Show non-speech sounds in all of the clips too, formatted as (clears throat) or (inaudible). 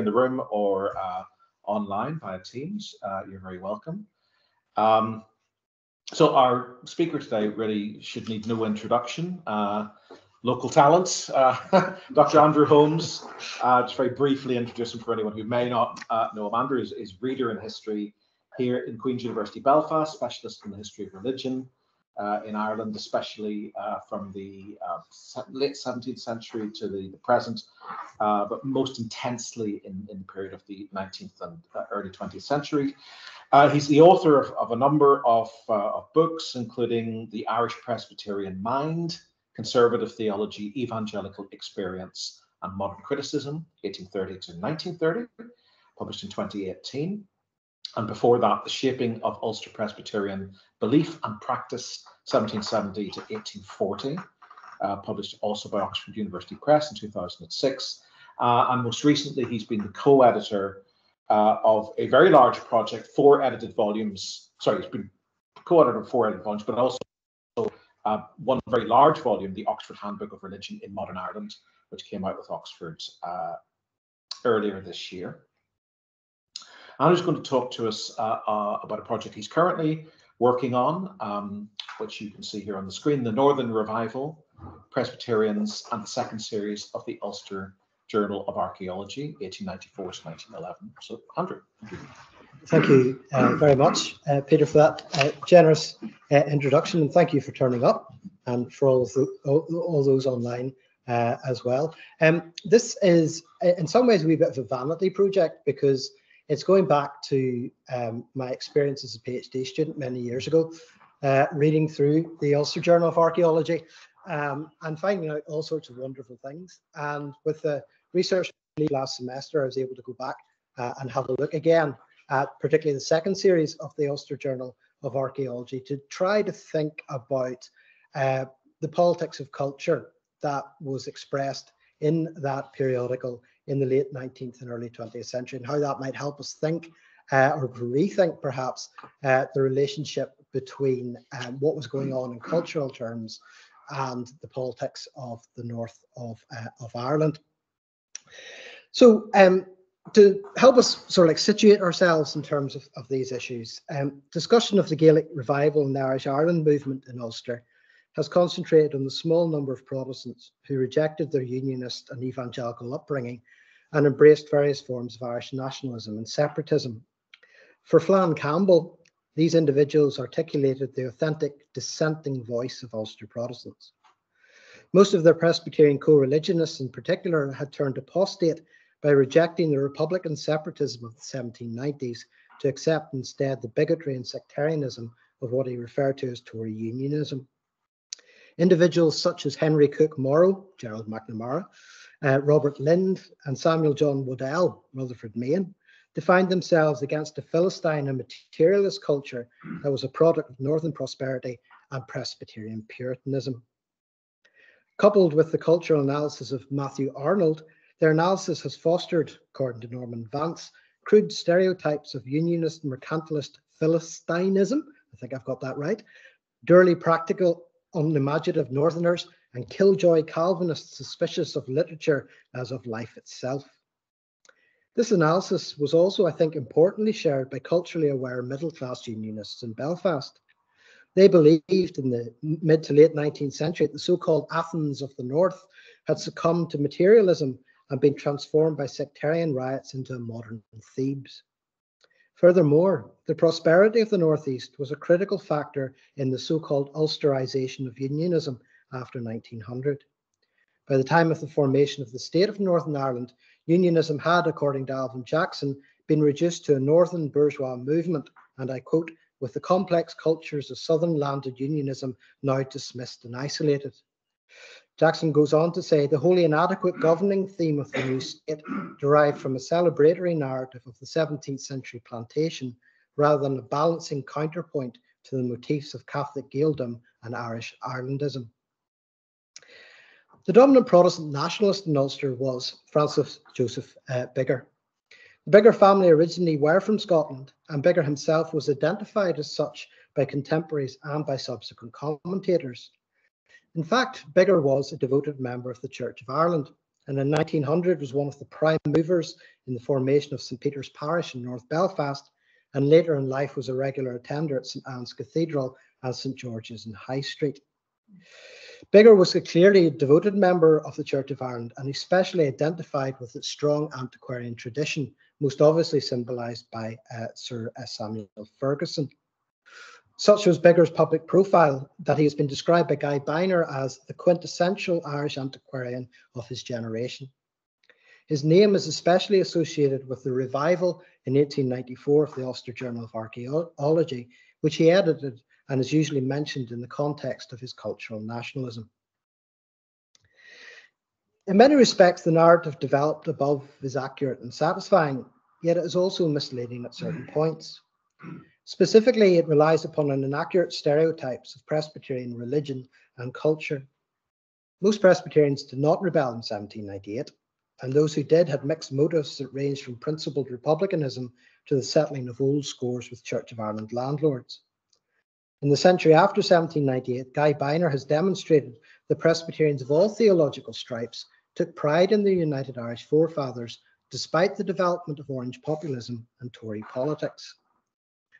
in the room or uh, online via Teams, uh, you're very welcome. Um, so our speaker today really should need no introduction. Uh, local talents, uh, (laughs) Dr. Andrew Holmes. Uh, just very briefly introduce him for anyone who may not uh, know him. Andrew is, is reader in history here in Queen's University Belfast, specialist in the history of religion uh, in Ireland, especially uh, from the uh, late 17th century to the, the present, uh, but most intensely in, in the period of the 19th and uh, early 20th century. Uh, he's the author of, of a number of, of, books, including The Irish Presbyterian Mind, Conservative Theology, Evangelical Experience, and Modern Criticism, 1830 to 1930, published in 2018 and before that, The Shaping of Ulster Presbyterian Belief and Practice, 1770 to 1840, uh, published also by Oxford University Press in 2006. Uh, and most recently, he's been the co-editor uh, of a very large project, four edited volumes. Sorry, he's been co-editor of four edited volumes, but also uh, one very large volume, the Oxford Handbook of Religion in Modern Ireland, which came out with Oxford uh, earlier this year. Andrew's going to talk to us uh, uh, about a project he's currently working on, um, which you can see here on the screen, the Northern Revival, Presbyterians, and the second series of the Ulster Journal of Archaeology, 1894 to 1911. So, Andrew. Thank you uh, very much, uh, Peter, for that uh, generous uh, introduction, and thank you for turning up and for all, the, all, all, those online as well. Um, this is, in some ways, a wee bit of a vanity project because it's going back to um, my experience as a PhD student many years ago, uh, reading through the Ulster Journal of Archaeology um, and finding out all sorts of wonderful things. And with the research last semester, I was able to go back uh, and have a look again at particularly the second series of the Ulster Journal of Archaeology to try to think about uh, the politics of culture that was expressed in that periodical in the late 19th and early 20th century and how that might help us think uh, or rethink perhaps uh, the relationship between um, what was going on in cultural terms and the politics of the north of, uh, of Ireland. So um, to help us sort of like situate ourselves in terms of, of these issues, um, discussion of the Gaelic revival and the Irish Ireland movement in Ulster has concentrated on the small number of Protestants who rejected their unionist and evangelical upbringing and embraced various forms of Irish nationalism and separatism. For Flann Campbell, these individuals articulated the authentic dissenting voice of Ulster Protestants. Most of their Presbyterian co religionists, in particular, had turned apostate by rejecting the Republican separatism of the 1790s to accept instead the bigotry and sectarianism of what he referred to as Tory unionism. Individuals such as Henry Cook Morrow, Gerald McNamara, uh, Robert Lynd, and Samuel John Waddell, Rutherford, Mayne, defined themselves against a Philistine and materialist culture that was a product of Northern prosperity and Presbyterian Puritanism. Coupled with the cultural analysis of Matthew Arnold, their analysis has fostered, according to Norman Vance, crude stereotypes of unionist mercantilist Philistinism, I think I've got that right, dourly practical, unimaginative Northerners and killjoy Calvinists suspicious of literature as of life itself. This analysis was also, I think, importantly shared by culturally aware middle class unionists in Belfast. They believed in the mid to late 19th century that the so called Athens of the North had succumbed to materialism and been transformed by sectarian riots into a modern Thebes. Furthermore, the prosperity of the Northeast was a critical factor in the so called Ulsterization of unionism after 1900. By the time of the formation of the state of Northern Ireland, unionism had, according to Alvin Jackson, been reduced to a northern bourgeois movement, and I quote, with the complex cultures of southern landed unionism now dismissed and isolated. Jackson goes on to say the wholly inadequate governing theme of the new state derived from a celebratory narrative of the 17th century plantation rather than a balancing counterpoint to the motifs of Catholic Gaeldom and Irish Irelandism. The dominant Protestant nationalist in Ulster was Francis Joseph uh, Bigger. The Bigger family originally were from Scotland, and Bigger himself was identified as such by contemporaries and by subsequent commentators. In fact, Bigger was a devoted member of the Church of Ireland, and in 1900 was one of the prime movers in the formation of St Peter's Parish in North Belfast, and later in life was a regular attender at St Anne's Cathedral and St George's in High Street. Bigger was a clearly devoted member of the Church of Ireland and especially identified with its strong antiquarian tradition, most obviously symbolised by uh, Sir Samuel Ferguson. Such was Bigger's public profile that he has been described by Guy Beiner as the quintessential Irish antiquarian of his generation. His name is especially associated with the revival in 1894 of the Ulster Journal of Archaeology, which he edited and is usually mentioned in the context of his cultural nationalism. In many respects, the narrative developed above is accurate and satisfying, yet it is also misleading at certain points. Specifically, it relies upon an inaccurate stereotypes of Presbyterian religion and culture. Most Presbyterians did not rebel in 1798, and those who did had mixed motives that ranged from principled republicanism to the settling of old scores with Church of Ireland landlords. In the century after 1798, Guy Beiner has demonstrated that Presbyterians of all theological stripes took pride in their United Irish forefathers despite the development of Orange populism and Tory politics.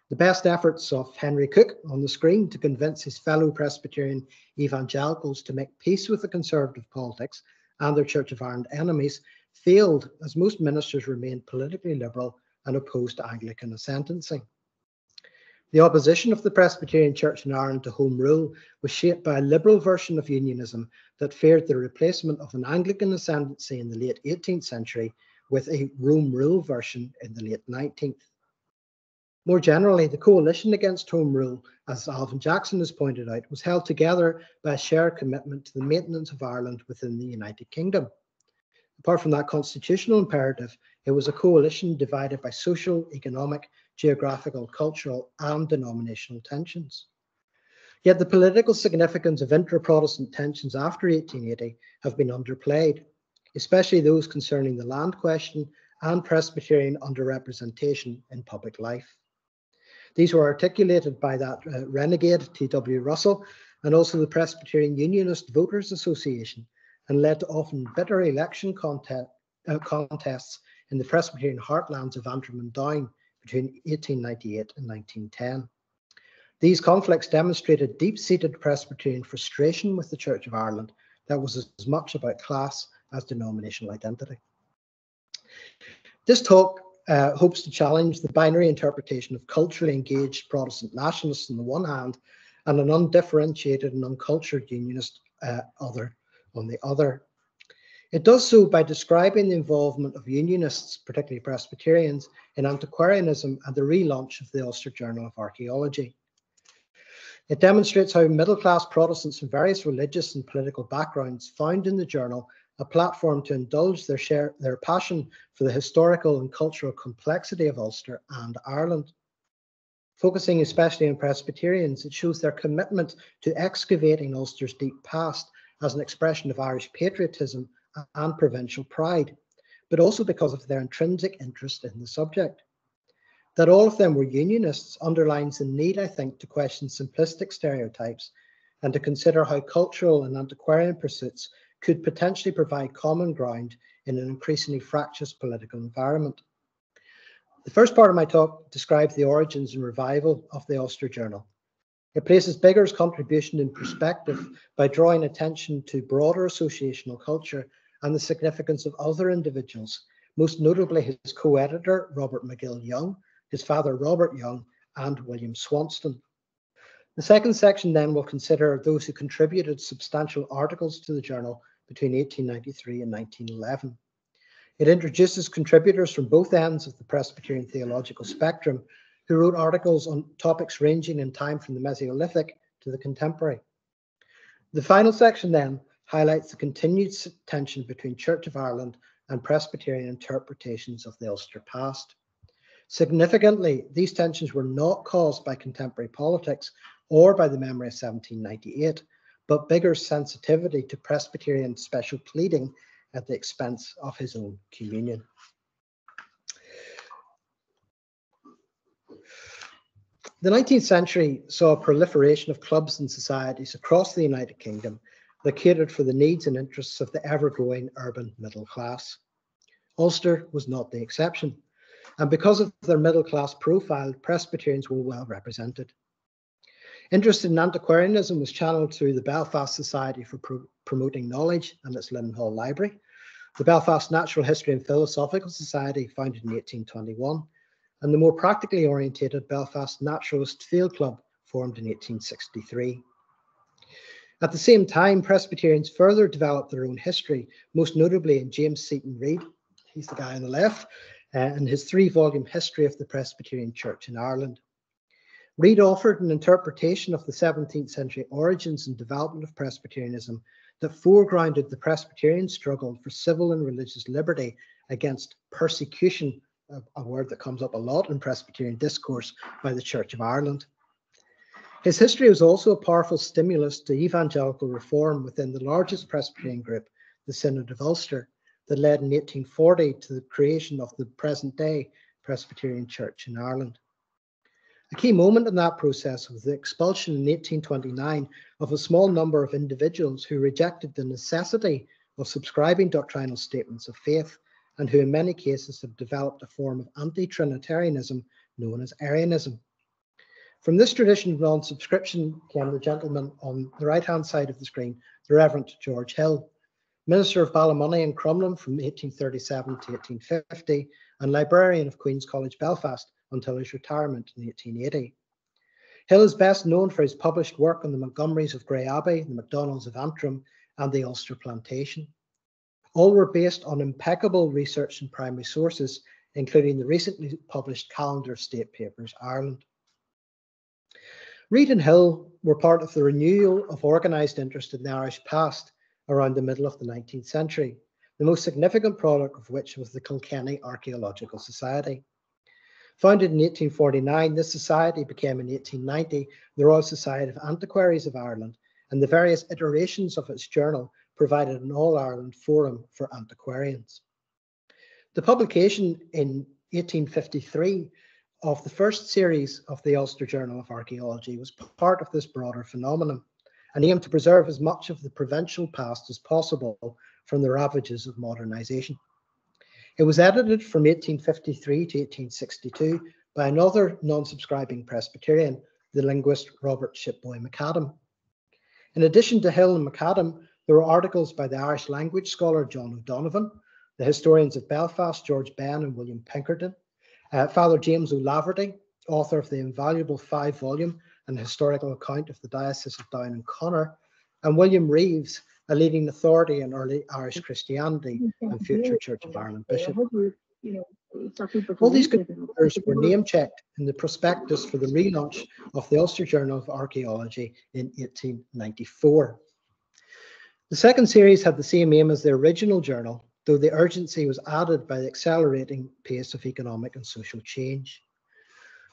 The best efforts of Henry Cooke on the screen to convince his fellow Presbyterian evangelicals to make peace with the conservative politics and their Church of Ireland enemies failed as most ministers remained politically liberal and opposed to Anglican ascendancy. The opposition of the Presbyterian Church in Ireland to Home Rule was shaped by a liberal version of unionism that feared the replacement of an Anglican ascendancy in the late 18th century with a Rome Rule version in the late 19th. More generally, the coalition against Home Rule, as Alvin Jackson has pointed out, was held together by a shared commitment to the maintenance of Ireland within the United Kingdom. Apart from that constitutional imperative, it was a coalition divided by social, economic, geographical, cultural, and denominational tensions. Yet the political significance of intra Protestant tensions after 1880 have been underplayed, especially those concerning the land question and Presbyterian underrepresentation in public life. These were articulated by that uh, renegade T.W. Russell and also the Presbyterian Unionist Voters Association and led to often bitter election contest, uh, contests in the Presbyterian heartlands of Antrim and Down between 1898 and 1910. These conflicts demonstrated deep-seated Presbyterian frustration with the Church of Ireland that was as much about class as denominational identity. This talk uh, hopes to challenge the binary interpretation of culturally engaged Protestant nationalists on the one hand and an undifferentiated and uncultured unionist uh, other on the other. It does so by describing the involvement of Unionists, particularly Presbyterians, in antiquarianism and the relaunch of the Ulster Journal of Archaeology. It demonstrates how middle class Protestants from various religious and political backgrounds found in the journal a platform to indulge their share their passion for the historical and cultural complexity of Ulster and Ireland. Focusing especially on Presbyterians, it shows their commitment to excavating Ulster's deep past as an expression of Irish patriotism and provincial pride, but also because of their intrinsic interest in the subject. That all of them were unionists underlines the need, I think, to question simplistic stereotypes and to consider how cultural and antiquarian pursuits could potentially provide common ground in an increasingly fractious political environment. The first part of my talk describes the origins and revival of the Ulster Journal. It places Bigger's contribution in perspective by drawing attention to broader associational culture and the significance of other individuals, most notably his co-editor, Robert McGill Young, his father, Robert Young, and William Swanston. The second section then will consider those who contributed substantial articles to the journal between 1893 and 1911. It introduces contributors from both ends of the Presbyterian theological spectrum who wrote articles on topics ranging in time from the Mesolithic to the contemporary. The final section then highlights the continued tension between Church of Ireland and Presbyterian interpretations of the Ulster past. Significantly, these tensions were not caused by contemporary politics or by the memory of 1798, but Bigger's sensitivity to Presbyterian special pleading at the expense of his own communion. The 19th century saw a proliferation of clubs and societies across the United Kingdom that catered for the needs and interests of the ever-growing urban middle class. Ulster was not the exception, and because of their middle class profile, Presbyterians were well represented. Interest in antiquarianism was channeled through the Belfast Society for Pro Promoting Knowledge and its Hall Library, the Belfast Natural History and Philosophical Society, founded in 1821, and the more practically orientated Belfast Naturalist Field Club, formed in 1863. At the same time, Presbyterians further developed their own history, most notably in James Seton Reid, he's the guy on the left, uh, and his three volume History of the Presbyterian Church in Ireland. Reid offered an interpretation of the 17th century origins and development of Presbyterianism that foregrounded the Presbyterian struggle for civil and religious liberty against persecution, a, a word that comes up a lot in Presbyterian discourse by the Church of Ireland. His history was also a powerful stimulus to evangelical reform within the largest Presbyterian group, the Synod of Ulster, that led in 1840 to the creation of the present day Presbyterian Church in Ireland. A key moment in that process was the expulsion in 1829 of a small number of individuals who rejected the necessity of subscribing doctrinal statements of faith and who, in many cases, have developed a form of anti Trinitarianism known as Arianism. From this tradition of non subscription came the gentleman on the right hand side of the screen, the Reverend George Hill, Minister of Ballymoney and Crumlin from 1837 to 1850, and librarian of Queen's College Belfast until his retirement in 1880. Hill is best known for his published work on the Montgomerys of Grey Abbey, the MacDonalds of Antrim, and the Ulster Plantation. All were based on impeccable research and primary sources, including the recently published Calendar of State Papers Ireland. Reid and Hill were part of the renewal of organised interest in the Irish past around the middle of the 19th century, the most significant product of which was the Kilkenny Archaeological Society. Founded in 1849, this society became in 1890 the Royal Society of Antiquaries of Ireland, and the various iterations of its journal provided an All Ireland forum for antiquarians. The publication in 1853 of the first series of the Ulster Journal of Archaeology was part of this broader phenomenon and aimed to preserve as much of the provincial past as possible from the ravages of modernisation. It was edited from 1853 to 1862 by another non-subscribing Presbyterian, the linguist Robert Shipboy McAdam. In addition to Hill and McAdam, there were articles by the Irish language scholar John O'Donovan, the historians of Belfast, George Benn and William Pinkerton, uh, Father James O'Laverty, author of the invaluable five-volume and historical account of the Diocese of Down and Connor, and William Reeves, a leading authority in early Irish Christianity and future Church of Ireland bishop. All these contributors were name checked in the prospectus for the relaunch of the Ulster Journal of Archaeology in 1894. The second series had the same aim as the original journal, though the urgency was added by the accelerating pace of economic and social change.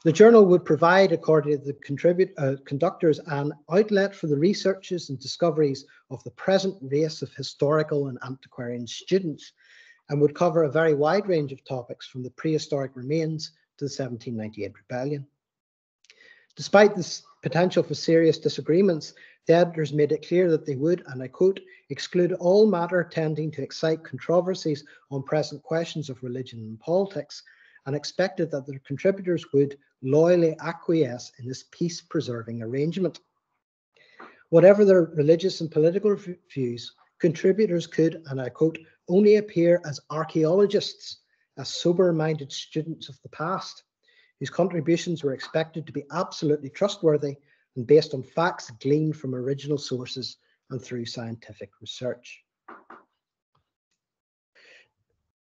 The journal would provide, according to the contribute, uh, conductors, an outlet for the researches and discoveries of the present race of historical and antiquarian students and would cover a very wide range of topics from the prehistoric remains to the 1798 rebellion. Despite this potential for serious disagreements, the editors made it clear that they would, and I quote, exclude all matter tending to excite controversies on present questions of religion and politics and expected that their contributors would loyally acquiesce in this peace preserving arrangement. Whatever their religious and political views, contributors could, and I quote, only appear as archaeologists, as sober minded students of the past, whose contributions were expected to be absolutely trustworthy and based on facts gleaned from original sources and through scientific research.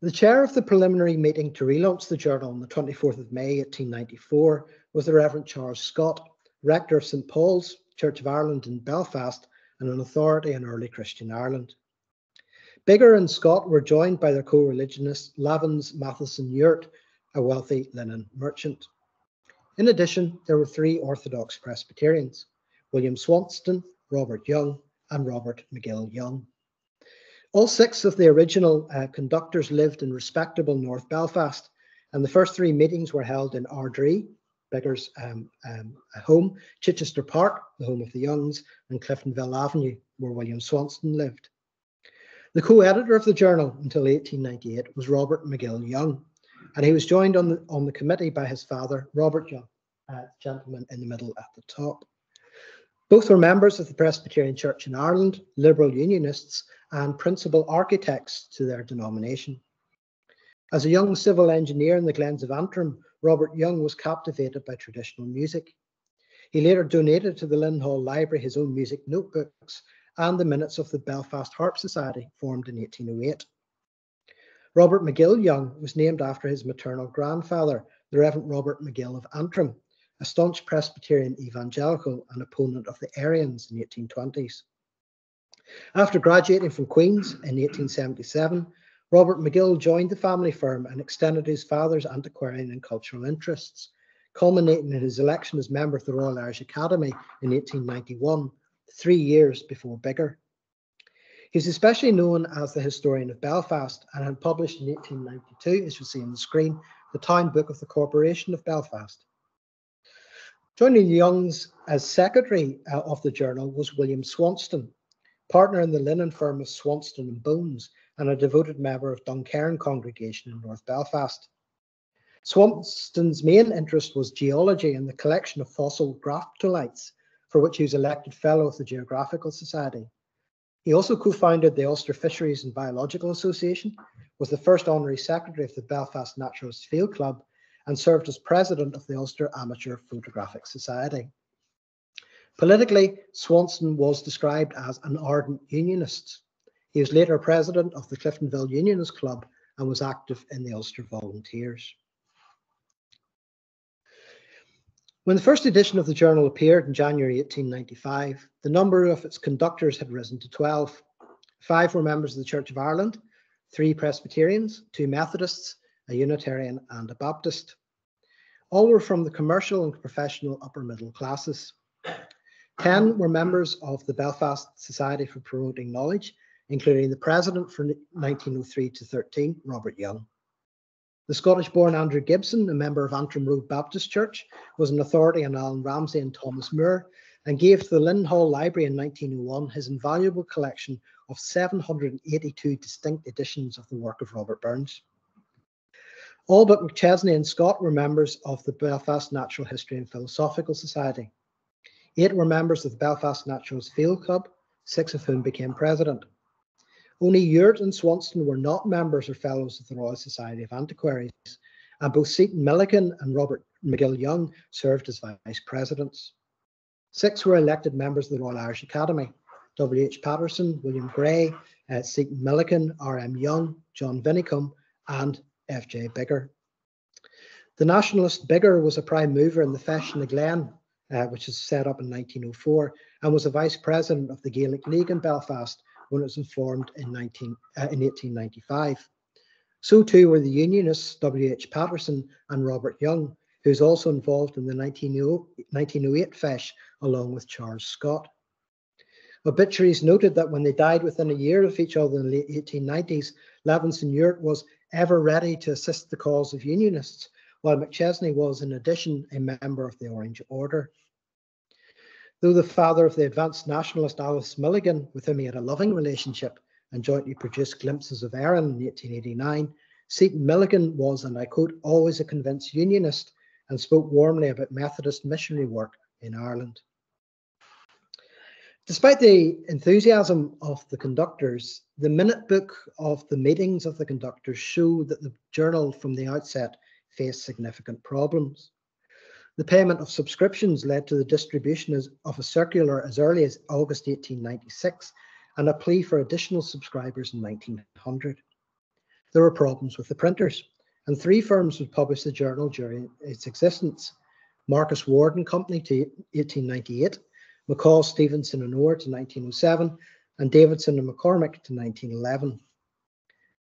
The chair of the preliminary meeting to relaunch the journal on the 24th of May 1894 was the Reverend Charles Scott, rector of St Paul's Church of Ireland in Belfast and an authority in early Christian Ireland. Bigger and Scott were joined by their co-religionists Lavens Mathewson Ewart, a wealthy linen merchant. In addition, there were three Orthodox Presbyterians, William Swanston, Robert Young, and Robert McGill Young. All six of the original uh, conductors lived in respectable North Belfast, and the first three meetings were held in Ardrigh, Bigger's um, um, home, Chichester Park, the home of the Youngs, and Cliftonville Avenue, where William Swanston lived. The co-editor of the journal until 1898 was Robert McGill Young, and he was joined on the, on the committee by his father, Robert Young, uh, gentleman in the middle at the top. Both were members of the Presbyterian Church in Ireland, liberal unionists, and principal architects to their denomination. As a young civil engineer in the glens of Antrim, Robert Young was captivated by traditional music. He later donated to the Hall Library his own music notebooks and the minutes of the Belfast Harp Society, formed in 1808. Robert McGill Young was named after his maternal grandfather, the Reverend Robert McGill of Antrim, a staunch Presbyterian evangelical and opponent of the Arians in the 1820s. After graduating from Queen's in 1877, Robert McGill joined the family firm and extended his father's antiquarian and cultural interests, culminating in his election as member of the Royal Irish Academy in 1891, three years before Bigger. He's especially known as the historian of Belfast and had published in 1892, as you see on the screen, the Town Book of the Corporation of Belfast. Joining Young's as secretary uh, of the journal was William Swanston, partner in the linen firm of Swanston and Bones and a devoted member of Duncairn congregation in North Belfast. Swanston's main interest was geology and the collection of fossil graptolites, for which he was elected Fellow of the Geographical Society. He also co-founded the Ulster Fisheries and Biological Association, was the first honorary secretary of the Belfast Naturalist Field Club, and served as president of the Ulster Amateur Photographic Society. Politically, Swanston was described as an ardent unionist. He was later president of the Cliftonville Unionist Club and was active in the Ulster Volunteers. When the first edition of the journal appeared in January 1895, the number of its conductors had risen to 12. Five were members of the Church of Ireland, three Presbyterians, two Methodists, a Unitarian, and a Baptist. All were from the commercial and professional upper middle classes. Ten were members of the Belfast Society for Promoting Knowledge, including the president from 1903 to 13, Robert Young. The Scottish born Andrew Gibson, a member of Antrim Road Baptist Church, was an authority on Allan Ramsay and Thomas Moore and gave to the Linen Hall Library in 1901 his invaluable collection of 782 distinct editions of the work of Robert Burns. All but McChesney and Scott were members of the Belfast Natural History and Philosophical Society. Eight were members of the Belfast Naturalist Field Club, six of whom became president. Only Ewart and Swanston were not members or fellows of the Royal Society of Antiquaries, and both Seton Milligan and Robert McGill Young served as vice presidents. Six were elected members of the Royal Irish Academy W.H. Patterson, William Gray, uh, Seton Milligan, R.M. Young, John Vinicombe, and F.J. Bigger. The nationalist Bigger was a prime mover in the Feis na Glen, uh, which was set up in 1904, and was a vice president of the Gaelic League in Belfast when it was formed in, 19, uh, in 1895. So too were the Unionists W.H. Patterson and Robert Young, who was also involved in the 1908 Feis along with Charles Scott. Obituaries noted that when they died within a year of each other in the late 1890s, Levinson Ure was ever ready to assist the cause of Unionists, while McChesney was, in addition, a member of the Orange Order. Though the father of the advanced nationalist Alice Milligan, with whom he had a loving relationship and jointly produced glimpses of Erin in 1889, Seton Milligan was, and I quote, always a convinced Unionist and spoke warmly about Methodist missionary work in Ireland. Despite the enthusiasm of the conductors, the minute book of the meetings of the conductors show that the journal from the outset faced significant problems. The payment of subscriptions led to the distribution of a circular as early as August 1896 and a plea for additional subscribers in 1900. There were problems with the printers, and three firms would publish the journal during its existence. Marcus Ward and Company to 1898, McCaw, Stevenson and Orr to 1907, and Davidson and McCormick to 1911.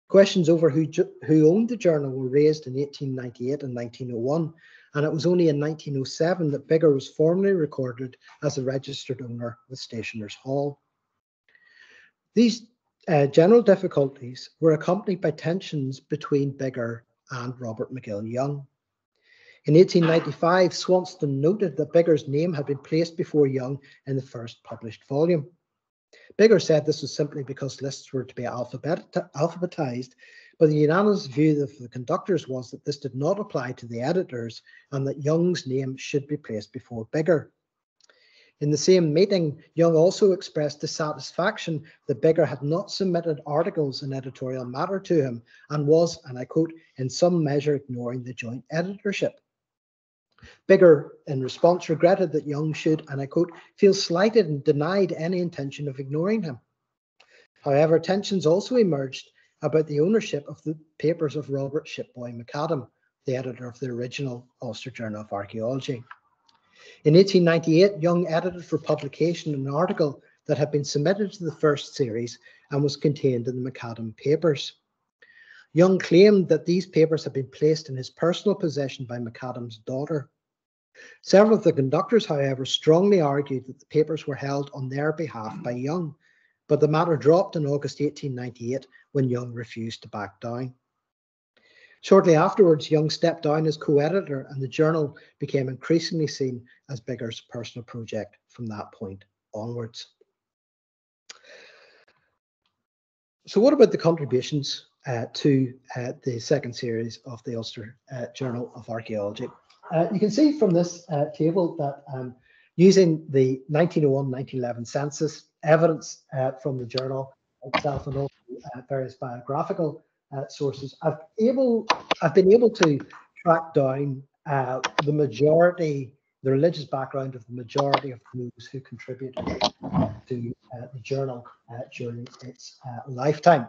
Questions over who, who owned the journal were raised in 1898 and 1901, and it was only in 1907 that Bigger was formally recorded as a registered owner with Stationers Hall. These uh, general difficulties were accompanied by tensions between Bigger and Robert McGill Young. In 1895, Swanston noted that Bigger's name had been placed before Young in the first published volume. Bigger said this was simply because lists were to be alphabet alphabetized, but the unanimous view of the conductors was that this did not apply to the editors and that Young's name should be placed before Bigger. In the same meeting, Young also expressed dissatisfaction that Bigger had not submitted articles in editorial matter to him and was, and I quote, in some measure ignoring the joint editorship. Bigger, in response, regretted that Young should, and I quote, feel slighted and denied any intention of ignoring him. However, tensions also emerged about the ownership of the papers of Robert Shipboy McAdam, the editor of the original Ulster Journal of Archaeology. In 1898, Young edited for publication an article that had been submitted to the first series and was contained in the McAdam papers. Young claimed that these papers had been placed in his personal possession by McAdam's daughter. Several of the conductors, however, strongly argued that the papers were held on their behalf by Young, but the matter dropped in August 1898 when Young refused to back down. Shortly afterwards, Young stepped down as co-editor and the journal became increasingly seen as Bigger's personal project from that point onwards. So what about the contributions uh, to uh, the second series of the Ulster uh, Journal of Archaeology? Uh, you can see from this uh, table that um, using the 1901-1911 census, evidence uh, from the journal itself and also various biographical uh, sources, I've able I've been able to track down uh, the majority, the religious background of the majority of those who contributed to uh, the journal uh, during its uh, lifetime.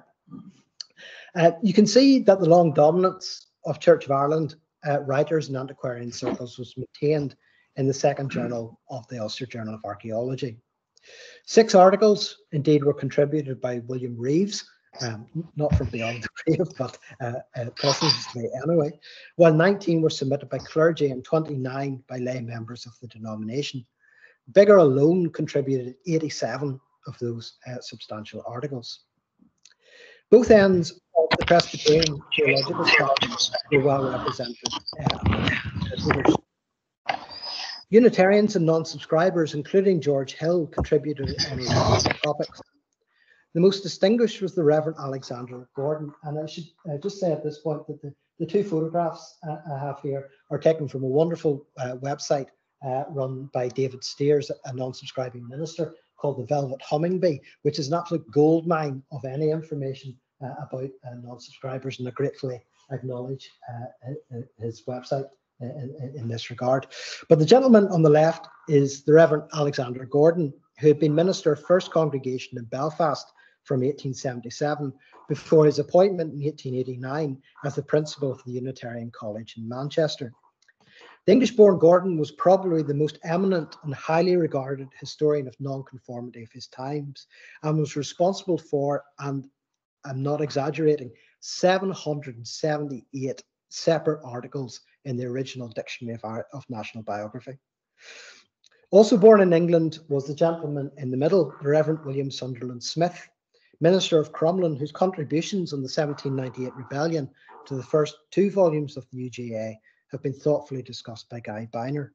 Uh, you can see that the long dominance of Church of Ireland writers and antiquarian circles was maintained in the second journal of the Ulster Journal of Archaeology. Six articles, indeed, were contributed by William Reeves, um, not from beyond the (laughs) grave, but uh, uh, anyway, while 19 were submitted by clergy and 29 by lay members of the denomination. Bigger alone contributed 87 of those uh, substantial articles. Both ends of the Presbyterian theological spectrum were well represented. Uh, Unitarians and non-subscribers, including George Hill, contributed on topics. The most distinguished was the Reverend Alexander Gordon. And I should uh, just say at this point that the, the two photographs uh, I have here are taken from a wonderful uh, website uh, run by David Steers, a non-subscribing minister, called the Velvet Hummingbee, which is an absolute gold mine of any information uh, about uh, non-subscribers, and I gratefully acknowledge his website in, in, this regard. But the gentleman on the left is the Reverend Alexander Gordon, who had been minister of First Congregation in Belfast from 1877 before his appointment in 1889 as the principal of the Unitarian College in Manchester. The English-born Gordon was probably the most eminent and highly regarded historian of nonconformity of his times and was responsible for, and I'm not exaggerating, 778 separate articles in the original Dictionary of, of National Biography. Also born in England was the gentleman in the middle, the Reverend William Sunderland Smith, Minister of Crumlin, whose contributions on the 1798 rebellion to the first two volumes of the UJA have been thoughtfully discussed by Guy Beiner.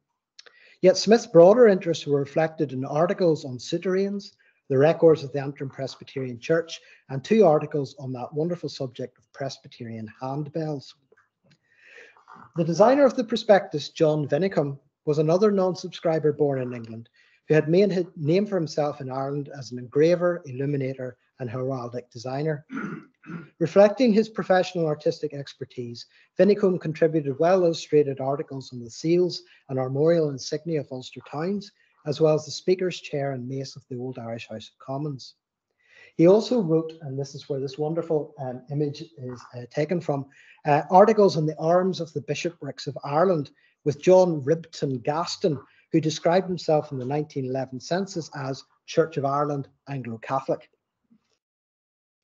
Yet Smith's broader interests were reflected in articles on souterrains, the records of the Antrim Presbyterian Church, and two articles on that wonderful subject of Presbyterian handbells. The designer of the prospectus, John Vinicombe, was another non-subscriber born in England who had made a name for himself in Ireland as an engraver, illuminator, and heraldic designer. (clears throat) Reflecting his professional artistic expertise, Vinicombe contributed well illustrated articles on the seals and armorial insignia of Ulster towns, as well as the Speaker's chair and mace of the Old Irish House of Commons. He also wrote, and this is where this wonderful um, image is uh, taken from, uh, articles on the arms of the bishoprics of Ireland with John Ribton Gaston, who described himself in the 1911 census as Church of Ireland Anglo-Catholic.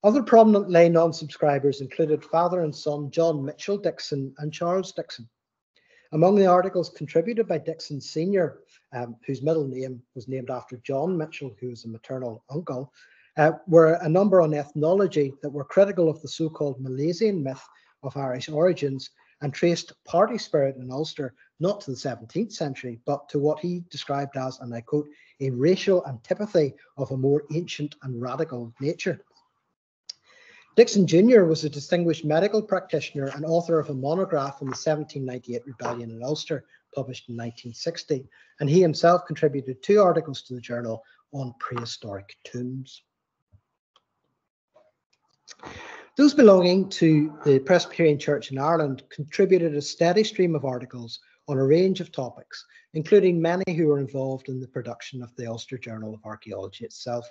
Other prominent lay non-subscribers included father and son John Mitchel Dickson and Charles Dickson. Among the articles contributed by Dickson Sr., um, whose middle name was named after John Mitchel, who was a maternal uncle, uh, were a number on ethnology that were critical of the so-called Milesian myth of Irish origins and traced party spirit in Ulster not to the 17th century, but to what he described as, and I quote, a racial antipathy of a more ancient and radical nature. Dickson Jr. was a distinguished medical practitioner and author of a monograph on the 1798 rebellion in Ulster, published in 1960, and he himself contributed two articles to the journal on prehistoric tombs. Those belonging to the Presbyterian Church in Ireland contributed a steady stream of articles on a range of topics, including many who were involved in the production of the Ulster Journal of Archaeology itself.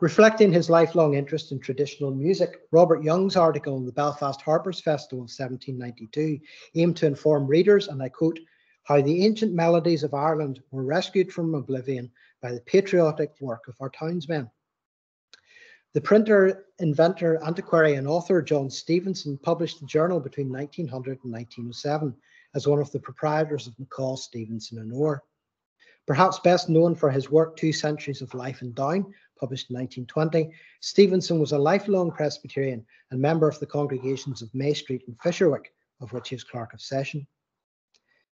Reflecting his lifelong interest in traditional music, Robert Young's article in the Belfast Harpers Festival of 1792 aimed to inform readers, and I quote, how the ancient melodies of Ireland were rescued from oblivion by the patriotic work of our townsmen. The printer, inventor, antiquary, and author John Stevenson published the journal between 1900 and 1907 as one of the proprietors of McCaw, Stevenson, and Orr. Perhaps best known for his work Two Centuries of Life in Down, published in 1920, Stevenson was a lifelong Presbyterian and member of the congregations of May Street and Fisherwick, of which he was Clerk of Session.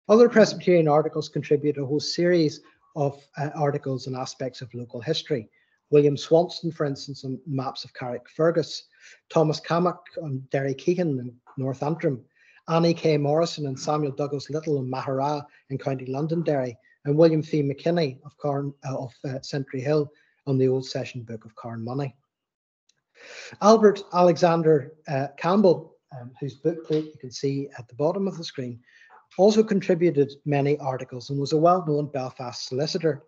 Other Presbyterian articles contribute a whole series of uh, articles and aspects of local history. William Swanston, for instance, on maps of Carrickfergus, Thomas Cammack on Derrykeighan and North Antrim, Annie K. Morrison and Samuel Douglas Little on Maghera in County Londonderry, and William Fee McKinney of, Carn, uh, of uh, Sentry Hill on the old session book of Carnmoney. Albert Alexander uh, Campbell, um, whose bookplate you can see at the bottom of the screen, also contributed many articles and was a well-known Belfast solicitor.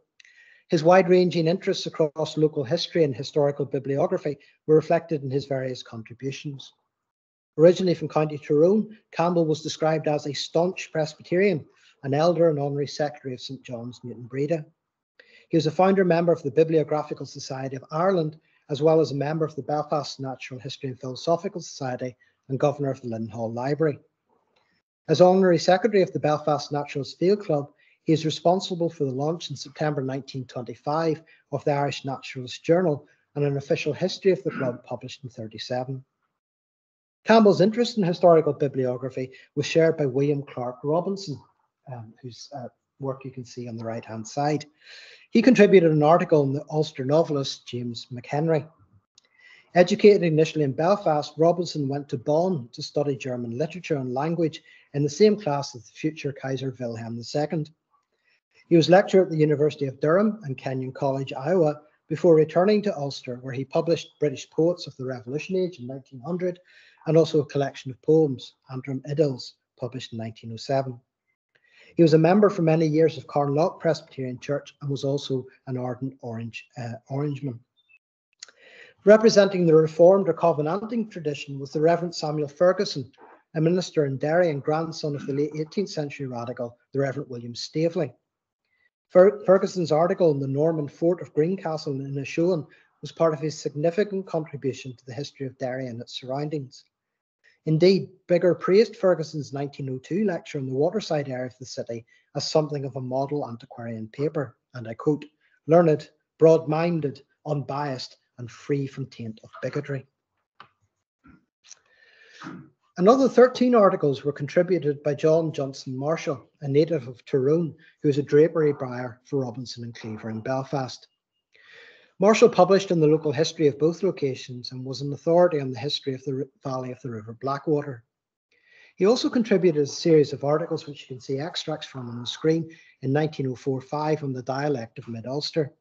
His wide-ranging interests across local history and historical bibliography were reflected in his various contributions. Originally from County Tyrone, Campbell was described as a staunch Presbyterian, an elder and honorary secretary of St John's, Newtownbreda. He was a founder member of the Bibliographical Society of Ireland, as well as a member of the Belfast Natural History and Philosophical Society and governor of the Linen Hall Library. As honorary secretary of the Belfast Naturalist Field Club, he is responsible for the launch in September 1925 of the Irish Naturalist Journal and an official history of the club (clears throat) published in 37. Campbell's interest in historical bibliography was shared by William Clark Robinson, um, whose uh, work you can see on the right hand side. He contributed an article on the Ulster novelist James McHenry. Educated initially in Belfast, Robinson went to Bonn to study German literature and language in the same class as the future Kaiser Wilhelm II. He was lecturer at the University of Durham and Kenyon College, Iowa, before returning to Ulster, where he published British Poets of the Revolution Age in 1900 and also a collection of poems, Antrim Idylls, published in 1907. He was a member for many years of Carnlough Presbyterian Church and was also an ardent Orange uh, Orangeman. Representing the Reformed or Covenanting tradition was the Reverend Samuel Ferguson, a minister in Derry and grandson of the late 18th century radical, the Reverend William Staveley. Fer Ferguson's article on the Norman fort of Greencastle in Inishowen was part of his significant contribution to the history of Derry and its surroundings. Indeed, Bigger praised Ferguson's 1902 lecture on the waterside area of the city as something of a model antiquarian paper, and I quote, learned, broad minded, unbiased, and free from taint of bigotry. Another 13 articles were contributed by John Johnson Marshall, a native of Tyrone, who is a drapery buyer for Robinson and Cleaver in Belfast. Marshall published in the local history of both locations and was an authority on the history of the valley of the River Blackwater. He also contributed a series of articles, which you can see extracts from on the screen, in 1904-5 on the dialect of Mid-Ulster.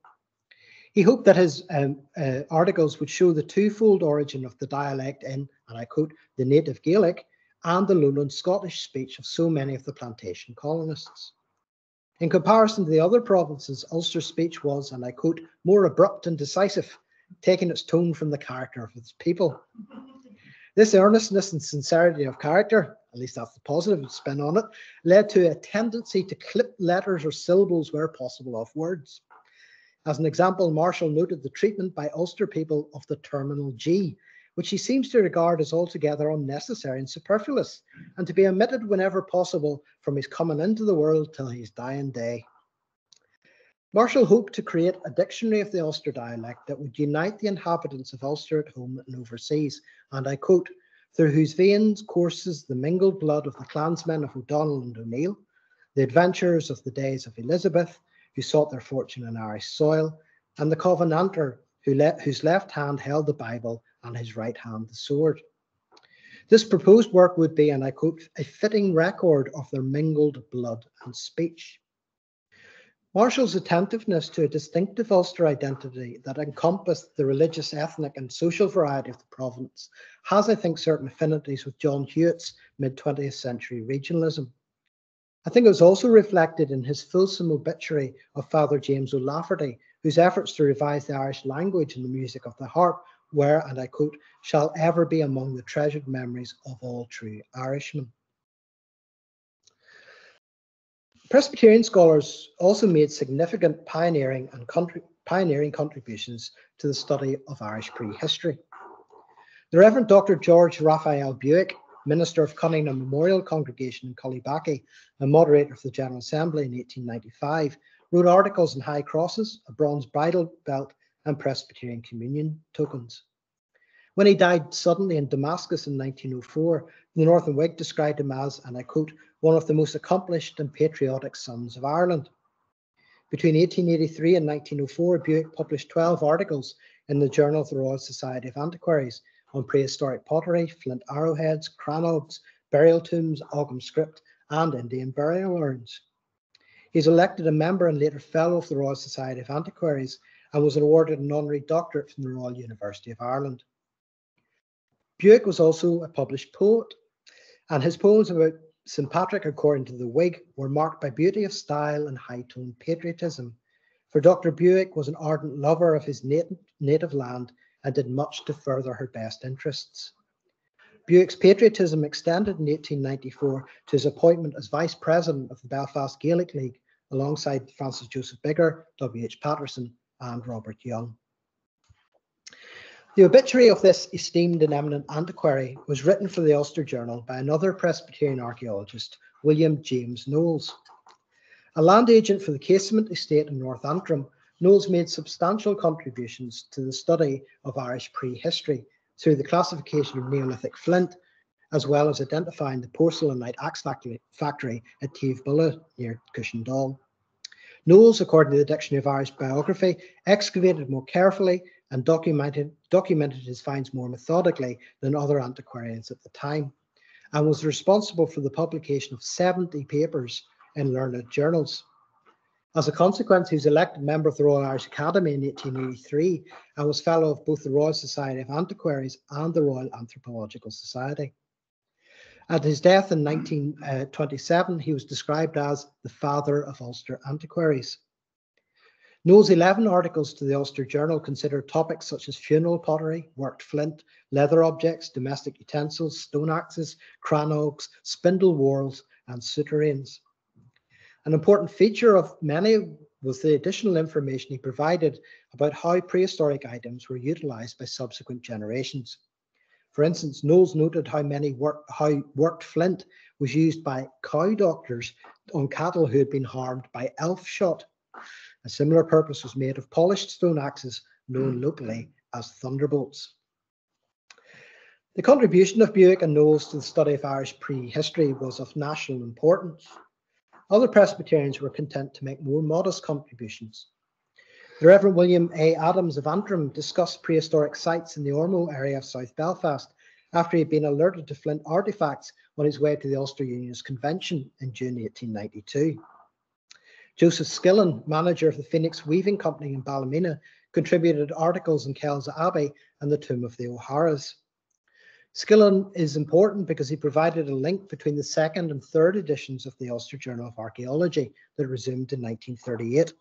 He hoped that his um, uh, articles would show the twofold origin of the dialect in, and I quote, the native Gaelic and the lowland Scottish speech of so many of the plantation colonists. In comparison to the other provinces, Ulster's speech was, and I quote, more abrupt and decisive, taking its tone from the character of its people. This earnestness and sincerity of character, at least that's the positive spin on it, led to a tendency to clip letters or syllables where possible off words. As an example, Marshall noted the treatment by Ulster people of the terminal G, which he seems to regard as altogether unnecessary and superfluous, and to be omitted whenever possible from his coming into the world till his dying day. Marshall hoped to create a dictionary of the Ulster dialect that would unite the inhabitants of Ulster at home and overseas, and I quote, through whose veins courses the mingled blood of the clansmen of O'Donnell and O'Neill, the adventurers of the days of Elizabeth, who sought their fortune in Irish soil, and the Covenanter, who le whose left hand held the Bible and his right hand the sword. This proposed work would be, and I quote, a fitting record of their mingled blood and speech. Marshall's attentiveness to a distinctive Ulster identity that encompassed the religious, ethnic, and social variety of the province has, I think, certain affinities with John Hewitt's mid 20th century regionalism. I think it was also reflected in his fulsome obituary of Father James O'Laverty, whose efforts to revise the Irish language and the music of the harp were, and I quote, shall ever be among the treasured memories of all true Irishmen. Presbyterian scholars also made significant pioneering and pioneering contributions to the study of Irish prehistory. The Reverend Dr. George Raphael Buick, minister of Cunningham Memorial Congregation in Cullybackey and moderator of the General Assembly in 1895, wrote articles on high crosses, a bronze bridle belt, and Presbyterian communion tokens. When he died suddenly in Damascus in 1904, the Northern Whig described him as, and I quote, one of the most accomplished and patriotic sons of Ireland. Between 1883 and 1904, Buick published 12 articles in the Journal of the Royal Society of Antiquaries on prehistoric pottery, flint arrowheads, crannogs, burial tombs, Ogham script, and Indian burial urns. He's elected a member and later fellow of the Royal Society of Antiquaries and was awarded an honorary doctorate from the Royal University of Ireland. Buick was also a published poet, and his poems about St. Patrick, according to the Whig, were marked by beauty of style and high toned patriotism. For Dr. Buick was an ardent lover of his native land and did much to further her best interests. Buick's patriotism extended in 1894 to his appointment as vice president of the Belfast Gaelic League alongside Francis Joseph Bigger, W.H. Patterson, and Robert Young. The obituary of this esteemed and eminent antiquary was written for the Ulster Journal by another Presbyterian archaeologist, William James Knowles. A land agent for the Casement estate in North Antrim, Knowles made substantial contributions to the study of Irish prehistory through the classification of Neolithic flint, as well as identifying the porcellanite axe factory at Teeve near Cushendall. Knowles, according to the Dictionary of Irish Biography, excavated more carefully and documented, documented his finds more methodically than other antiquarians at the time, and was responsible for the publication of 70 papers in learned journals. As a consequence, he was elected member of the Royal Irish Academy in 1883 and was fellow of both the Royal Society of Antiquaries and the Royal Anthropological Society. At his death in 1927, uh, he was described as the father of Ulster antiquaries. Knowles' 11 articles to the Ulster Journal consider topics such as funeral pottery, worked flint, leather objects, domestic utensils, stone axes, crannogs, spindle whorls, and souterrains. An important feature of many was the additional information he provided about how prehistoric items were utilized by subsequent generations. For instance, Knowles noted how many work, how worked flint was used by cow doctors on cattle who had been harmed by elf shot a similar purpose was made of polished stone axes known locally as thunderbolts. The contribution of Buick and Knowles to the study of Irish prehistory was of national importance. Other Presbyterians were content to make more modest contributions. The Reverend William A. Adams of Antrim discussed prehistoric sites in the Ormeau area of South Belfast after he had been alerted to flint artifacts on his way to the Ulster Unionist Convention in June 1892. Joseph Skillen, manager of the Phoenix Weaving Company in Ballymena, contributed articles in Kells Abbey and the Tomb of the O'Haras. Skillen is important because he provided a link between the second and third editions of the Ulster Journal of Archaeology that resumed in 1938.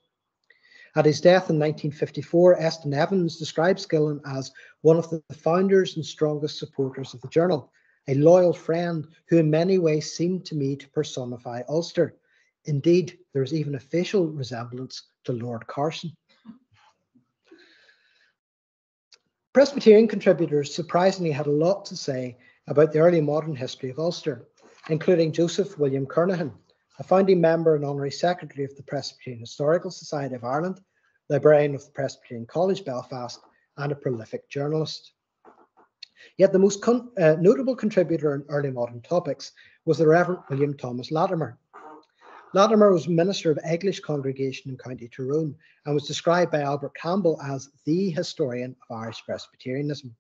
At his death in 1954, Estyn Evans described Skillen as one of the founders and strongest supporters of the journal, a loyal friend who in many ways seemed to me to personify Ulster, Indeed, there is even a facial resemblance to Lord Carson. Presbyterian contributors surprisingly had a lot to say about the early modern history of Ulster, including Joseph William Kernohan, a founding member and honorary secretary of the Presbyterian Historical Society of Ireland, librarian of the Presbyterian College Belfast, and a prolific journalist. Yet the most con uh, notable contributor in early modern topics was the Reverend William Thomas Latimer. Latimer was minister of Eglish congregation in County Tyrone and was described by Albert Campbell as the historian of Irish Presbyterianism.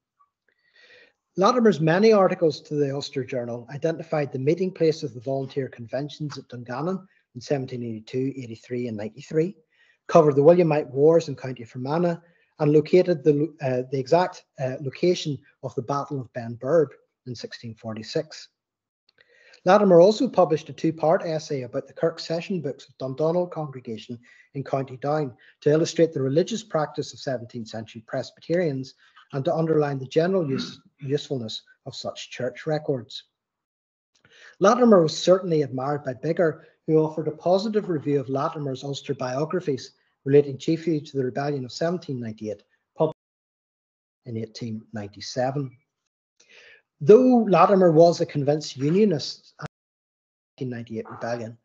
Latimer's many articles to the Ulster Journal identified the meeting place of the volunteer conventions at Dungannon in 1782, 83, and 93, covered the Williamite Wars in County Fermanagh, and located the, uh, the exact uh, location of the Battle of Benburb in 1646. Latimer also published a two-part essay about the Kirk Session books of Dundonald congregation in County Down to illustrate the religious practice of 17th century Presbyterians and to underline the general use, usefulness of such church records. Latimer was certainly admired by Bigger, who offered a positive review of Latimer's Ulster biographies relating chiefly to the rebellion of 1798, published in 1897. Though Latimer was a convinced Unionist uh, in the 1998 rebellion,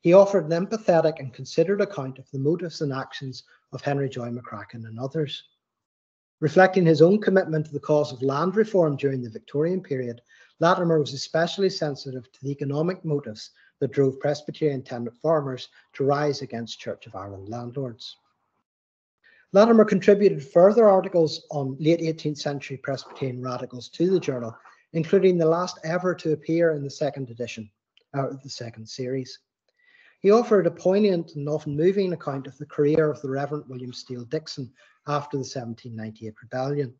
he offered an empathetic and considered account of the motives and actions of Henry Joy McCracken and others. Reflecting his own commitment to the cause of land reform during the Victorian period, Latimer was especially sensitive to the economic motives that drove Presbyterian tenant farmers to rise against Church of Ireland landlords. Latimer contributed further articles on late 18th century Presbyterian radicals to the journal including the last ever to appear in the second edition, uh, the second series. He offered a poignant and often moving account of the career of the Reverend William Steel Dickson after the 1798 rebellion.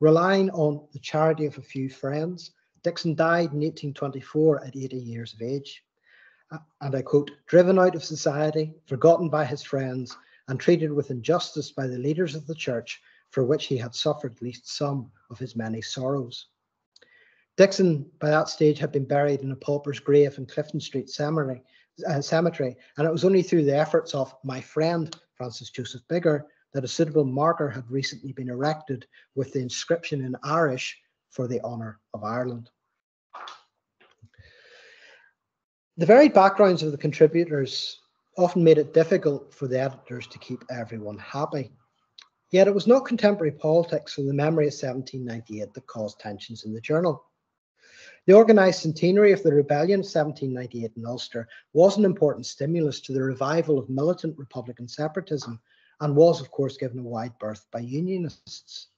Relying on the charity of a few friends, Dixon died in 1824 at 80 years of age. Uh, and I quote, driven out of society, forgotten by his friends, and treated with injustice by the leaders of the church, for which he had suffered at least some of his many sorrows. Dickson, by that stage, had been buried in a pauper's grave in Clifton Street Cemetery, uh, cemetery, and it was only through the efforts of my friend Francis Joseph Bigger that a suitable marker had recently been erected with the inscription in Irish for the honour of Ireland. The varied backgrounds of the contributors often made it difficult for the editors to keep everyone happy. Yet it was not contemporary politics or the memory of 1798 that caused tensions in the journal. The organised centenary of the rebellion of 1798 in Ulster was an important stimulus to the revival of militant Republican separatism and was, of course, given a wide berth by Unionists.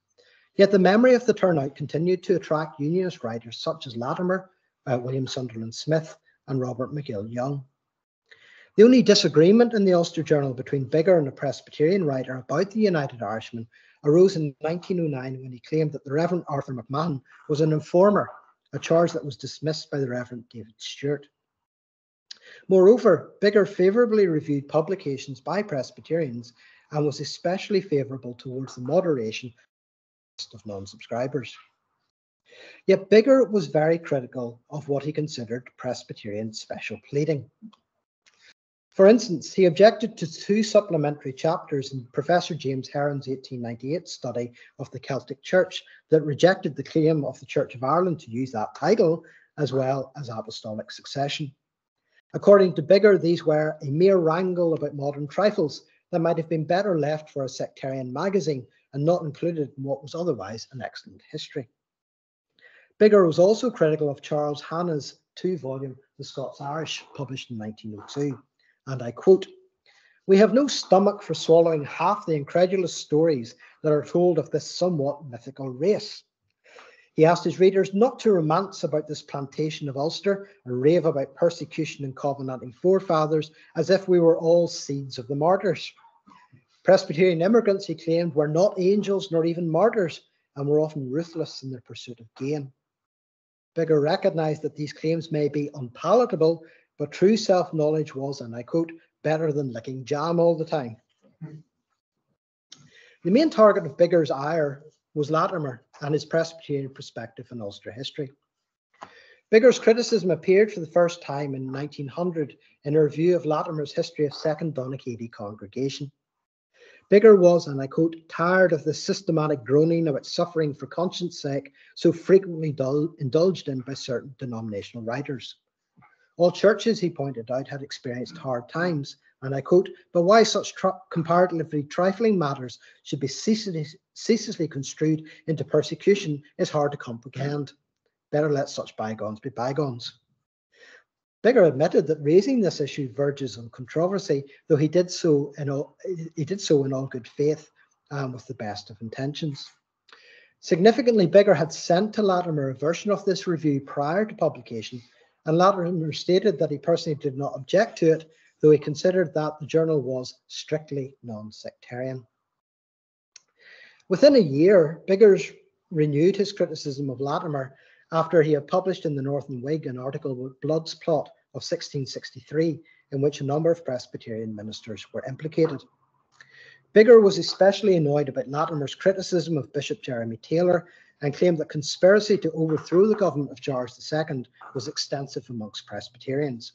Yet the memory of the turnout continued to attract Unionist writers such as Latimer, uh, William Sunderland Smith, and Robert Magill Young. The only disagreement in the Ulster Journal between Bigger and a Presbyterian writer about the United Irishmen arose in 1909 when he claimed that the Reverend Arthur McMahon was an informer a charge that was dismissed by the Reverend David Stewart. Moreover, Bigger favourably reviewed publications by Presbyterians and was especially favourable towards the moderation of non-subscribers. Yet Bigger was very critical of what he considered Presbyterian special pleading. For instance, he objected to two supplementary chapters in Professor James Heron's 1898 study of the Celtic Church that rejected the claim of the Church of Ireland to use that title as well as apostolic succession. According to Bigger, these were a mere wrangle about modern trifles that might have been better left for a sectarian magazine and not included in what was otherwise an excellent history. Bigger was also critical of Charles Hanna's two volume The Scots Irish, published in 1902 and I quote, We have no stomach for swallowing half the incredulous stories that are told of this somewhat mythical race. He asked his readers not to romance about this plantation of Ulster and rave about persecution and covenanting forefathers as if we were all seeds of the martyrs. Presbyterian immigrants, he claimed, were not angels nor even martyrs and were often ruthless in their pursuit of gain. Bigger recognised that these claims may be unpalatable, but true self knowledge was, and I quote, better than licking jam all the time. The main target of Bigger's ire was Latimer and his Presbyterian perspective in Ulster history. Bigger's criticism appeared for the first time in 1900 in a review of Latimer's history of Second Donaghadee congregation. Bigger was, and I quote, tired of the systematic groaning about suffering for conscience sake so frequently indulged in by certain denominational writers. All churches, he pointed out, had experienced hard times, and I quote, but why such comparatively trifling matters should be ceaselessly, ceaselessly construed into persecution is hard to comprehend. Better let such bygones be bygones. Bigger admitted that raising this issue verges on controversy, though he did so in all, he did so in all good faith and with the best of intentions. Significantly, Bigger had sent to Latimer a version of this review prior to publication, and Latimer stated that he personally did not object to it, though he considered that the journal was strictly non-sectarian. Within a year, Biggars renewed his criticism of Latimer after he had published in the Northern Whig an article with Blood's Plot of 1663, in which a number of Presbyterian ministers were implicated. Bigger was especially annoyed about Latimer's criticism of Bishop Jeremy Taylor and claimed that conspiracy to overthrow the government of George II was extensive amongst Presbyterians.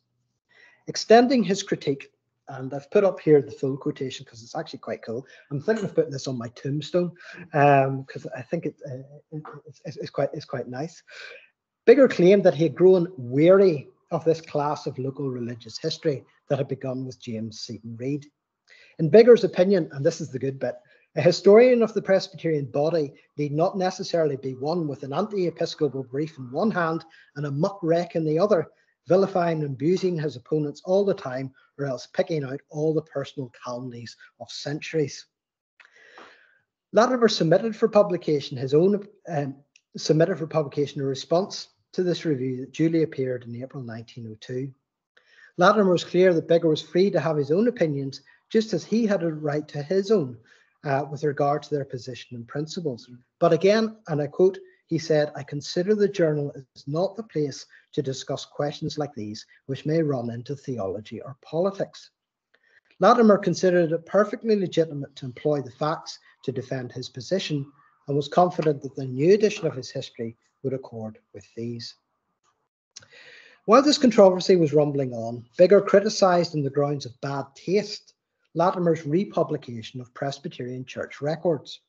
Extending his critique, and I've put up here the full quotation because it's actually quite cool. I'm thinking of putting this on my tombstone because um, I think it, uh, it's, it's, quite, it's quite nice. Bigger claimed that he had grown weary of this class of local religious history that had begun with James Seton Reid. In Bigger's opinion, and this is the good bit, a historian of the Presbyterian body need not necessarily be one with an anti episcopal brief in one hand and a muck wreck in the other, vilifying and abusing his opponents all the time, or else picking out all the personal calumnies of centuries. Latimer submitted for publication his own um, submitted for publication a response to this review that duly appeared in April 1902. Latimer was clear that Bigger was free to have his own opinions, just as he had a right to his own uh, with regard to their position and principles. But again, and I quote, he said, I consider the journal is not the place to discuss questions like these, which may run into theology or politics. Latimer considered it perfectly legitimate to employ the facts to defend his position and was confident that the new edition of his history would accord with these. While this controversy was rumbling on, Bigger criticised on the grounds of bad taste Latimer's republication of Presbyterian Church records.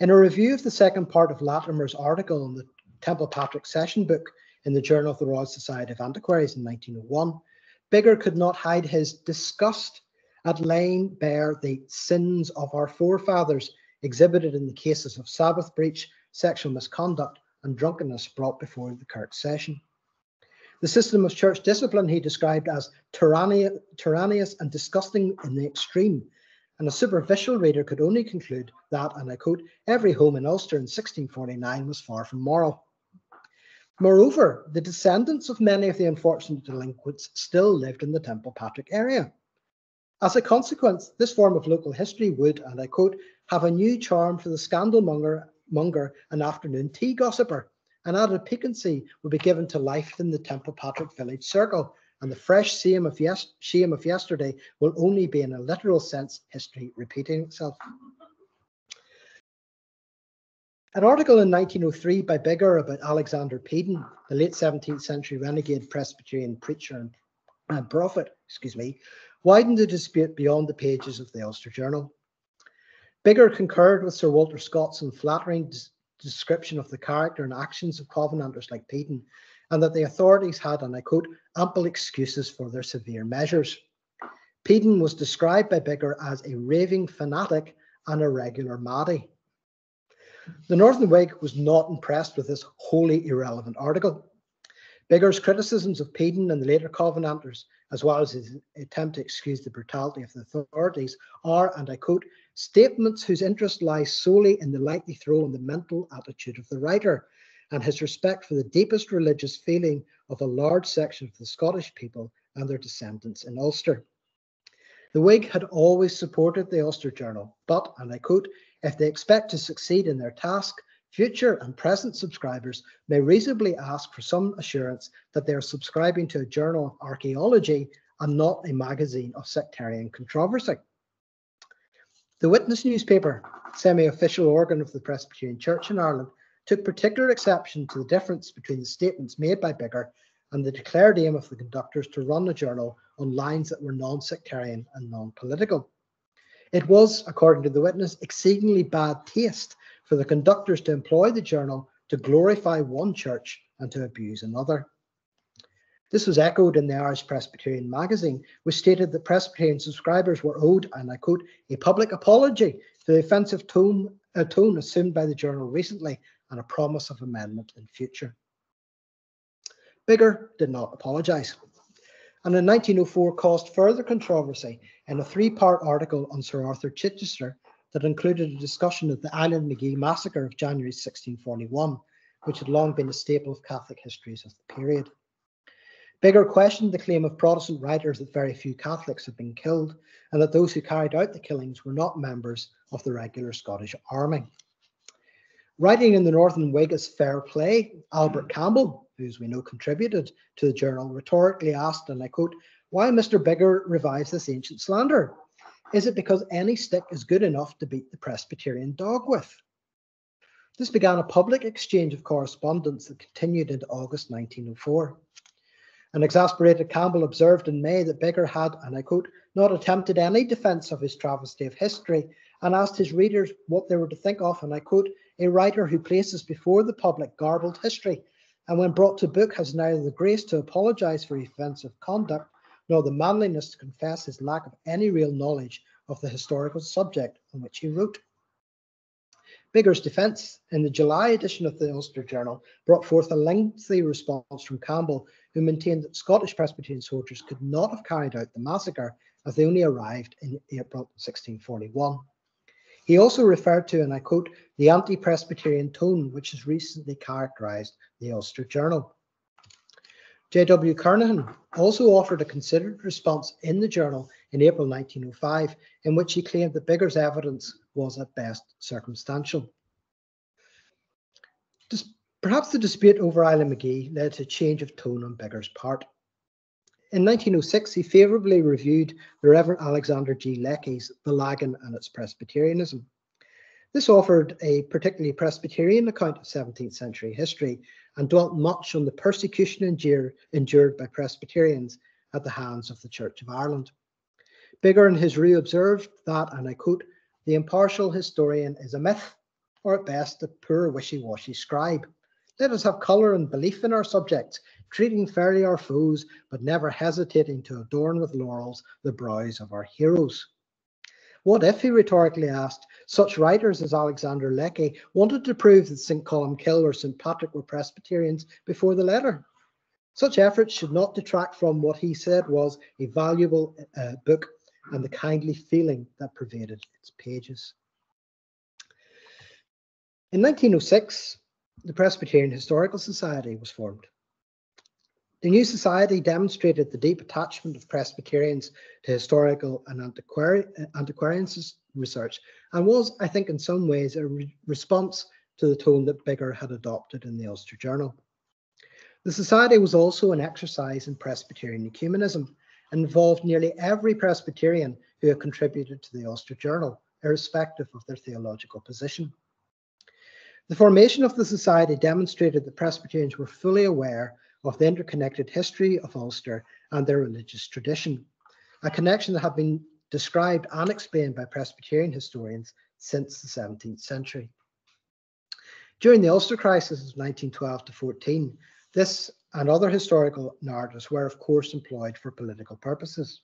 In a review of the second part of Latimer's article in the Templepatrick Session Book in the Journal of the Royal Society of Antiquaries in 1901, Bigger could not hide his disgust at laying bare the sins of our forefathers exhibited in the cases of Sabbath breach, sexual misconduct, and drunkenness brought before the Kirk session. The system of church discipline he described as tyrannous and disgusting in the extreme, and a superficial reader could only conclude that, and I quote, every home in Ulster in 1649 was far from moral. Moreover, the descendants of many of the unfortunate delinquents still lived in the Templepatrick area. As a consequence, this form of local history would, and I quote, have a new charm for the scandal monger, monger and afternoon tea gossiper, and added piquancy would be given to life in the Templepatrick village circle, and the fresh shame of, yes- shame of yesterday will only be, in a literal sense, history repeating itself. An article in 1903 by Bigger about Alexander Peden, the late 17th century renegade Presbyterian preacher and prophet, excuse me, widened the dispute beyond the pages of the Ulster Journal. Bigger concurred with Sir Walter Scott's unflattering description of the character and actions of Covenanters like Peden, and that the authorities had, and I quote, ample excuses for their severe measures. Peden was described by Bigger as a raving fanatic and a regular maddie. The Northern Whig was not impressed with this wholly irrelevant article. Bigger's criticisms of Peden and the later Covenanters, as well as his attempt to excuse the brutality of the authorities, are, and I quote, statements whose interest lies solely in the likely throw on the mental attitude of the writer and his respect for the deepest religious feeling of a large section of the Scottish people and their descendants in Ulster. The Whig had always supported the Ulster Journal, but, and I quote, if they expect to succeed in their task, Future and present subscribers may reasonably ask for some assurance that they are subscribing to a journal of archaeology and not a magazine of sectarian controversy. The Witness newspaper, semi official organ of the Presbyterian Church in Ireland, took particular exception to the difference between the statements made by Bigger and the declared aim of the conductors to run the journal on lines that were non sectarian and non political. It was, according to the witness, exceedingly bad taste for the conductors to employ the journal to glorify one church and to abuse another. This was echoed in the Irish Presbyterian magazine, which stated that Presbyterian subscribers were owed, and I quote, a public apology for the offensive tone, uh, tone assumed by the journal recently and a promise of amendment in future. Bigger did not apologise, and in 1904 caused further controversy in a three-part article on Sir Arthur Chichester that included a discussion of the Island Magee massacre of January 1641, which had long been a staple of Catholic histories of the period. Bigger questioned the claim of Protestant writers that very few Catholics had been killed and that those who carried out the killings were not members of the regular Scottish army. Writing in the Northern Whig as fair play, Albert Campbell, who as we know contributed to the journal, rhetorically asked, and I quote, why Mr. Bigger revives this ancient slander? Is it because any stick is good enough to beat the Presbyterian dog with? This began a public exchange of correspondence that continued into August 1904. An exasperated Campbell observed in May that Bigger had, and I quote, not attempted any defence of his travesty of history and asked his readers what they were to think of, and I quote, a writer who places before the public garbled history and when brought to book has neither the grace to apologise for offensive conduct nor the manliness to confess his lack of any real knowledge of the historical subject on which he wrote. Bigger's defence in the July edition of the Ulster Journal brought forth a lengthy response from Campbell, who maintained that Scottish Presbyterian soldiers could not have carried out the massacre as they only arrived in April 1641. He also referred to, and I quote, the anti Presbyterian tone which has recently characterised the Ulster Journal. J.W. Kernohan also offered a considered response in the journal in April 1905, in which he claimed that Bigger's evidence was at best circumstantial. Perhaps the dispute over Island Magee led to a change of tone on Bigger's part. In 1906, he favourably reviewed the Reverend Alexander G. Lecky's The Laggan and its Presbyterianism. This offered a particularly Presbyterian account of 17th century history and dwelt much on the persecution endure, endured by Presbyterians at the hands of the Church of Ireland. Bigger in his review observed that, and I quote, the impartial historian is a myth, or at best a poor wishy-washy scribe. Let us have colour and belief in our subjects, treating fairly our foes, but never hesitating to adorn with laurels the brows of our heroes. What if, he rhetorically asked, such writers as Alexander Lecky wanted to prove that St. Columkill or St. Patrick were Presbyterians before the letter? Such efforts should not detract from what he said was a valuable uh, book and the kindly feeling that pervaded its pages. In 1906, the Presbyterian Historical Society was formed. The new society demonstrated the deep attachment of Presbyterians to historical and antiquari- antiquarian research and was, I think, in some ways a re- response to the tone that Bigger had adopted in the Ulster Journal. The society was also an exercise in Presbyterian ecumenism and involved nearly every Presbyterian who had contributed to the Ulster Journal, irrespective of their theological position. The formation of the society demonstrated that Presbyterians were fully aware of the interconnected history of Ulster and their religious tradition, a connection that had been described and explained by Presbyterian historians since the 17th century. During the Ulster crisis of 1912 to 14, this and other historical narratives were, of course, employed for political purposes.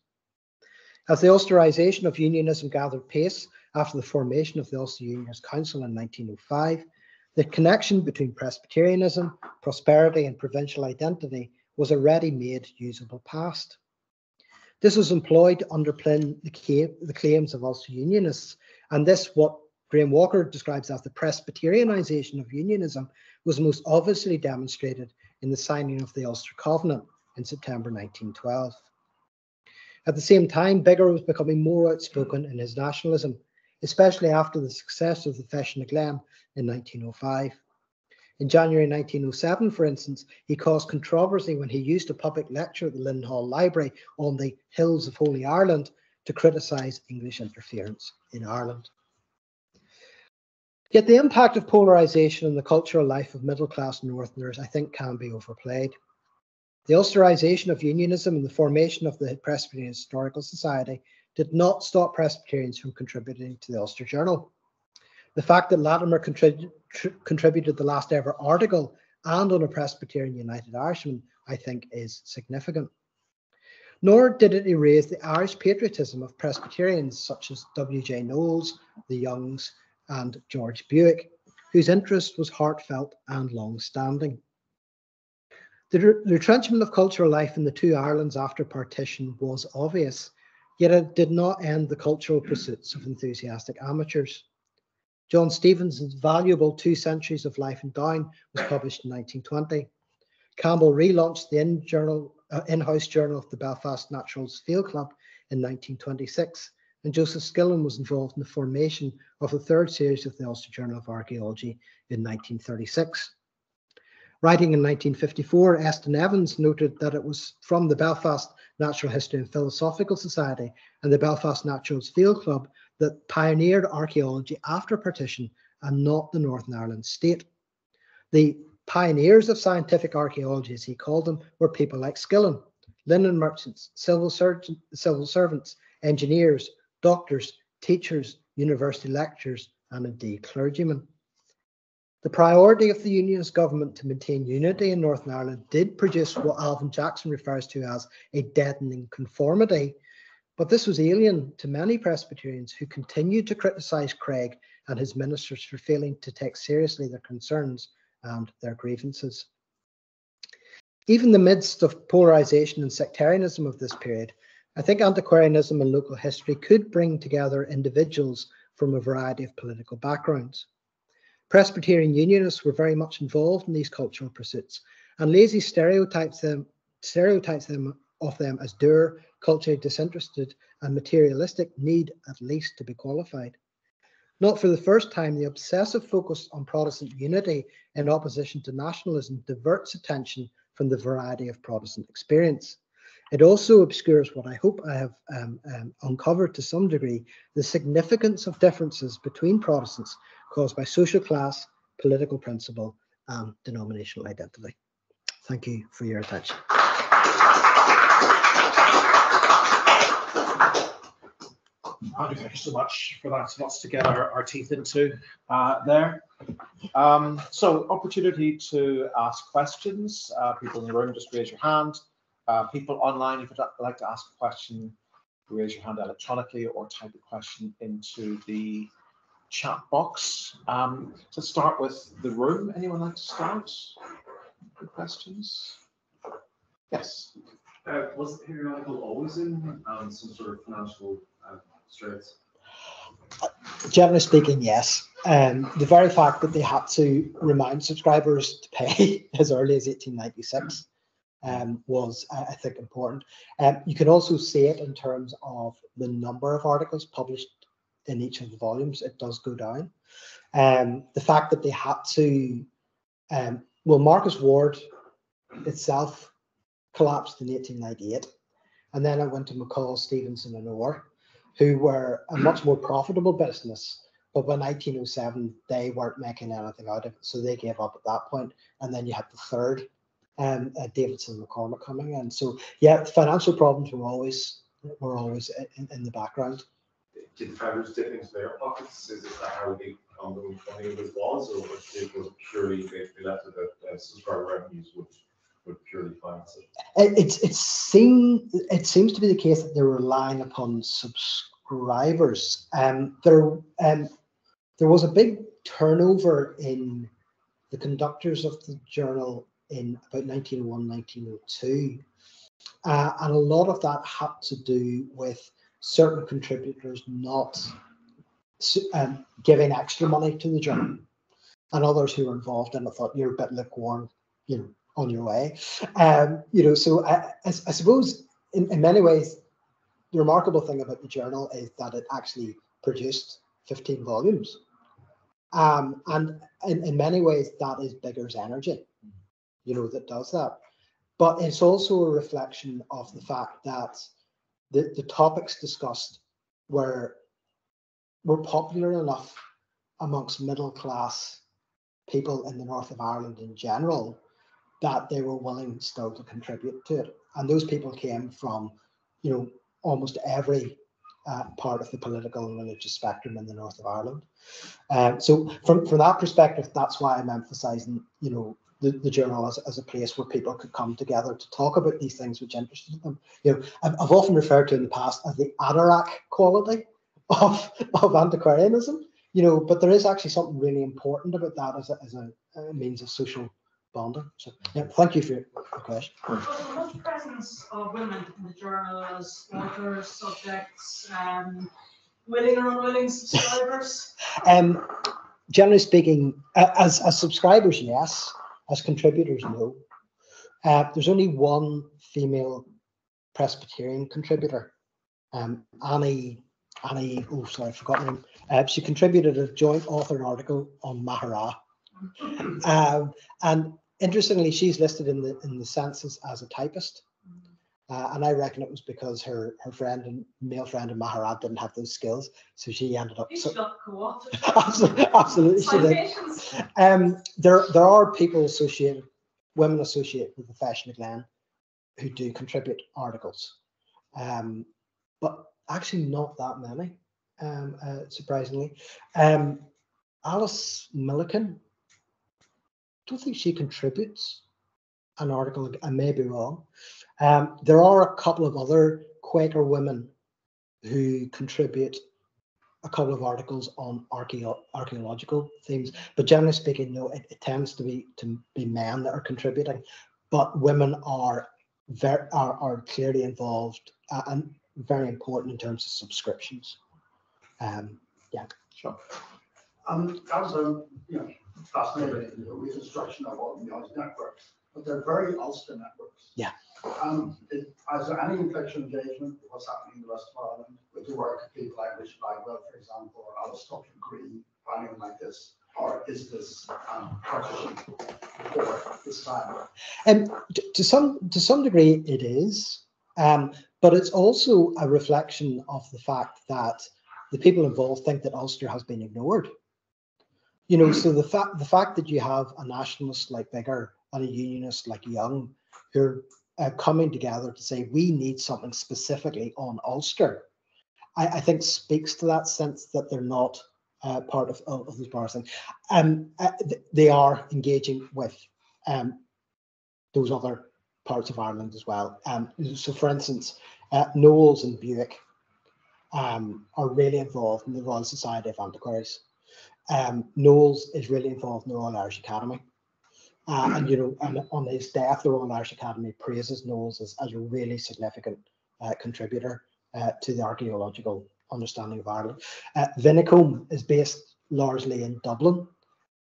As the Ulsterisation of unionism gathered pace after the formation of the Ulster Unionist Council in 1905, the connection between Presbyterianism, prosperity, and provincial identity was a ready made usable past. This was employed to underpin the, claims of Ulster Unionists, and this, what Graham Walker describes as the Presbyterianisation of unionism, was most obviously demonstrated in the signing of the Ulster Covenant in September 1912. At the same time, Bigger was becoming more outspoken in his nationalism, especially after the success of the Feis na Gleann in 1905. In January 1907, for instance, he caused controversy when he used a public lecture at the Linen Hall Library on the Hills of Holy Ireland to criticise English interference in Ireland. Yet the impact of polarisation on the cultural life of middle class Northerners, I think, can be overplayed. The Ulsterisation of unionism and the formation of the Presbyterian Historical Society did not stop Presbyterians from contributing to the Ulster Journal. The fact that Latimer contrib- tr- contributed the last ever article and on a Presbyterian United Irishman, I think is significant. Nor did it erase the Irish patriotism of Presbyterians such as W.J. Knowles, the Youngs, and George Buick, whose interest was heartfelt and long standing. The retrenchment of cultural life in the two Irelands after partition was obvious, yet it did not end the cultural pursuits of enthusiastic amateurs. John Stevenson's valuable Two Centuries of Life and Down was published in 1920. Campbell relaunched the in journal, uh, in-house journal of the Belfast Naturals Field Club in 1926, and Joseph Skillen was involved in the formation of the third series of the Ulster Journal of Archaeology in 1936. Writing in 1954, Estyn Evans noted that it was from the Belfast Natural History and Philosophical Society and the Belfast Naturals Field Club that pioneered archaeology after partition and not the Northern Ireland state. The pioneers of scientific archaeology, as he called them, were people like Skillen, linen merchants, civil, surgeon, civil servants, engineers, doctors, teachers, university lecturers, and indeed clergymen. The priority of the Unionist government to maintain unity in Northern Ireland did produce what Alvin Jackson refers to as a deadening conformity but this was alien to many Presbyterians who continued to criticise Craig and his ministers for failing to take seriously their concerns and their grievances. Even in the midst of polarisation and sectarianism of this period, I think antiquarianism and local history could bring together individuals from a variety of political backgrounds. Presbyterian Unionists were very much involved in these cultural pursuits, and Lazy stereotypes them, stereotypes them of them as dour, culturally disinterested, and materialistic need at least to be qualified. Not for the first time, the obsessive focus on Protestant unity in opposition to nationalism diverts attention from the variety of Protestant experience. It also obscures what I hope I have um, um, uncovered to some degree the significance of differences between Protestants caused by social class, political principle, and denominational identity. Thank you for your attention. Andrew, thank you so much for that. Lots to get our, our teeth into uh, there. Um, so, opportunity to ask questions. Uh, people in the room, just raise your hand. Uh, people online, if you'd like to ask a question, raise your hand electronically or type a question into the chat box. Um, let's start with the room. Anyone like to start? Good questions? Yes. Uh, was the periodical always in um, some sort of financial uh, straits? Generally speaking, yes. Um, the very fact that they had to remind subscribers to pay (laughs) as early as 1896 um, was, I think, important. Um, you can also see it in terms of the number of articles published in each of the volumes. It does go down. Um, the fact that they had to, um, well, Marcus Ward itself collapsed in 1898, and then it went to McCaw, Stevenson, and Orr who were a much more profitable business. But by 1907, they weren't making anything out of it, so they gave up at that point. And then you had the third, um, uh, Davidson McCormick coming in. So yeah, financial problems were always were always in, in the background. Did founders dip into their pockets? Is that how the ongoing funding was, or it was it purely they, they left it that uh, subscriber revenues would would purely finance it? It's it seems it seems to be the case that they're relying upon subscribers. Um, there um, there was a big turnover in the conductors of the journal in about 1901, 1902. Uh, and a lot of that had to do with certain contributors not um, giving extra money to the journal. And others who were involved in it thought you're a bit lukewarm, you know, on your way. Um, you know, so I, I, I suppose in, in many ways, the remarkable thing about the journal is that it actually produced 15 volumes. Um, and in, in many ways, that is Bigger's energy, you know, that does that. But it's also a reflection of the fact that the, the topics discussed were, were popular enough amongst middle class people in the north of Ireland in general that they were willing still to contribute to it. And those people came from, you know, almost every uh, part of the political and religious spectrum in the north of Ireland. Um, so from, from that perspective, that's why I'm emphasising, you know, the, the journal as, as a place where people could come together to talk about these things which interested them. You know, I've, I've often referred to in the past as the Anorak quality of, of antiquarianism, you know, but there is actually something really important about that as a, as a, a means of social bonding. So, yeah, thank you for your question. There much presence of women in the journal as authors, subjects, um, willing or unwilling subscribers? (laughs) Um, generally speaking, as, as subscribers, yes. As contributors, no. Uh, there's only one female Presbyterian contributor, um, Annie. Annie, oh sorry, I forgot her name. Uh, she contributed a joint authored article on Mahara, um, and interestingly, she's listed in the in the census as a typist. Uh, and I reckon it was because her her friend and male friend in Maharad didn't have those skills, so she ended up. So, should got co-opted. (laughs) absolutely, absolutely, she did. Um, there there are people associated, women associated with the Feis na Gleann, who do contribute articles, um, but actually not that many, um, uh, surprisingly. Um, Alice Milligan, I don't think she contributes an article. I may be wrong. Um, there are a couple of other Quaker women who contribute a couple of articles on archeo- archaeological themes, but generally speaking, no, it, it tends to be to be men that are contributing, but women are very are, are clearly involved uh, and very important in terms of subscriptions. Um, Sure. Um, that was a, you know, fascinating, know, reconstruction of all the networks, but they're very Ulster networks. Yeah. Um, it, is there any intellectual engagement what's happening in the rest of Ireland with the work of people like Richard Bagwell, for example, or Tucker Green, anyone like this? Or is this, um, partition for this time? T- to some to some degree, it is, um, but it's also a reflection of the fact that the people involved think that Ulster has been ignored. You know, so the fact the fact that you have a nationalist like Bigger and a unionist like Young, who are uh, coming together to say we need something specifically on Ulster, I, I think speaks to that sense that they're not uh, part of, of, of this. Um, uh, th- they are engaging with um, those other parts of Ireland as well. Um, so, for instance, uh, Knowles and Buick um, are really involved in the Royal Society of Antiquaries. Um, Knowles is really involved in the Royal Irish Academy. Uh, and, you know, and on his death, the Royal Irish Academy praises Knowles as, as a really significant uh, contributor uh, to the archaeological understanding of Ireland. Uh, Vinicombe is based largely in Dublin,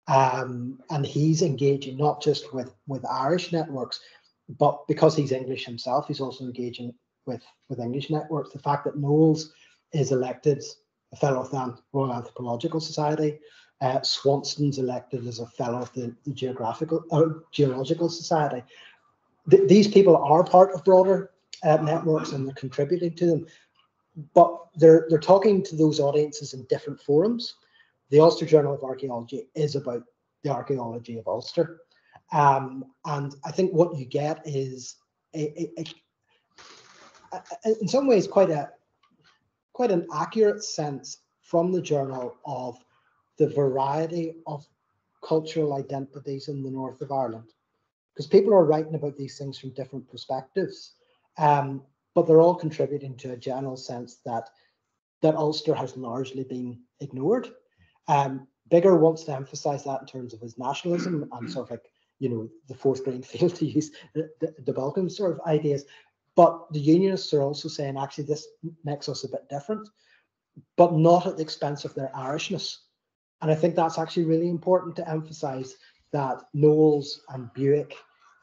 um, and he's engaging not just with with Irish networks, but because he's English himself, he's also engaging with with English networks. The fact that Knowles is elected a fellow of the Royal Anthropological Society, uh, Swanston's elected as a fellow of the, the Geographical or Geological Society. Th- these people are part of broader uh, networks and they're contributing to them, but they're they're talking to those audiences in different forums. The Ulster Journal of Archaeology is about the archaeology of Ulster. Um, and I think what you get is a, a, a- in some ways quite a quite an accurate sense from the journal of the variety of cultural identities in the north of Ireland. Because people are writing about these things from different perspectives, um, but they're all contributing to a general sense that that Ulster has largely been ignored. Um, Bigger wants to emphasize that in terms of his nationalism and sort of like, you know, the fourth green field (laughs) to use the, the, the Balkan sort of ideas. But the unionists are also saying actually this makes us a bit different, but not at the expense of their Irishness. And I think that's actually really important to emphasize that Knowles and Buick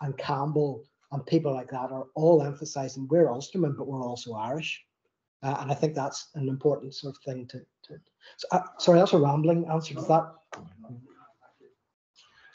and Campbell and people like that are all emphasizing we're Ulstermen, but we're also Irish. Uh, and I think that's an important sort of thing to. to so, uh, sorry, that's a rambling answer to that.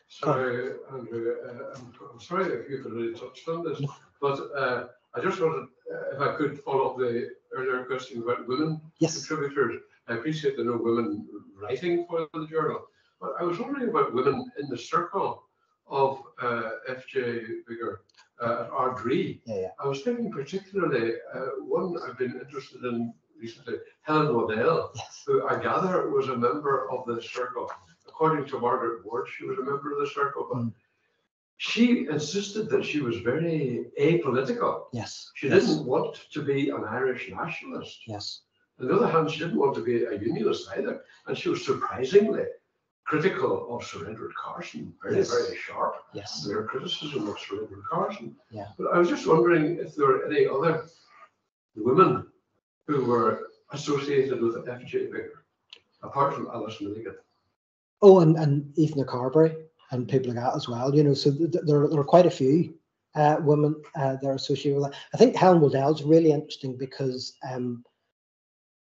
Sorry, Andrew, uh, I'm, I'm sorry if you've already touched on this, but uh, I just wanted, uh, if I could follow up the earlier question about women Yes. contributors. I appreciate there are no women writing for the journal, but I was wondering about women in the circle of uh, FJ Bigger uh, at Ardrigh. Yeah, yeah. I was thinking particularly, uh, one I've been interested in recently, Helen Waddell, Yes. who I gather was a member of the circle. According to Margaret Ward, she was a member of the circle, but Mm. she insisted that she was very apolitical. Yes. She yes, didn't want to be an Irish nationalist. Yes. On the other hand, she didn't want to be a unionist either. And she was surprisingly critical of Sir Edward Carson, very, Yes. very sharp Yes. in her criticism of Sir Edward Carson. Yeah. But I was just wondering if there were any other women who were associated with F.J. Baker, apart from Alice Milligan. Oh, and, and Ethna Carbery and people like that as well. You know, so th- th- there, there are quite a few uh, women uh, that are associated with that. I think Helen Waddell is really interesting because um,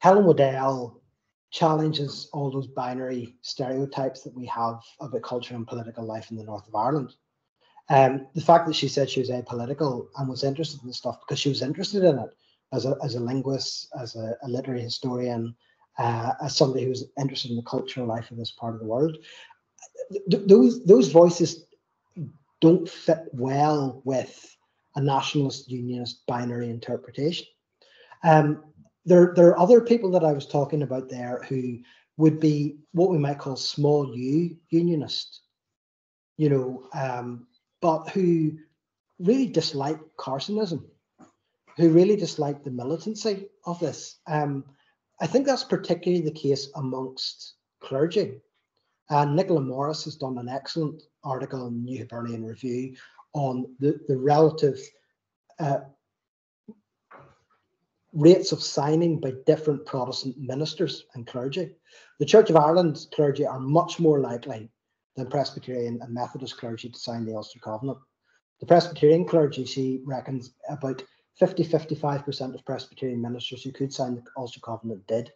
Helen Waddell challenges all those binary stereotypes that we have about culture and political life in the north of Ireland. Um, the fact that she said she was apolitical and was interested in stuff because she was interested in it as a, as a linguist, as a, a literary historian, uh, as somebody who's interested in the cultural life of this part of the world. Th- those those voices don't fit well with a nationalist unionist binary interpretation. Um, there, there are other people that I was talking about there who would be what we might call small u unionist, you know, um, but who really dislike Carsonism, who really dislike the militancy of this. Um, I think that's particularly the case amongst clergy. And Nicola Morris has done an excellent article in New Hibernia Review on the, the relative uh, rates of signing by different Protestant ministers and clergy. The Church of Ireland's clergy are much more likely than Presbyterian and Methodist clergy to sign the Ulster Covenant. The Presbyterian clergy, she reckons, about 50 55% of Presbyterian ministers who could sign the Ulster Covenant did.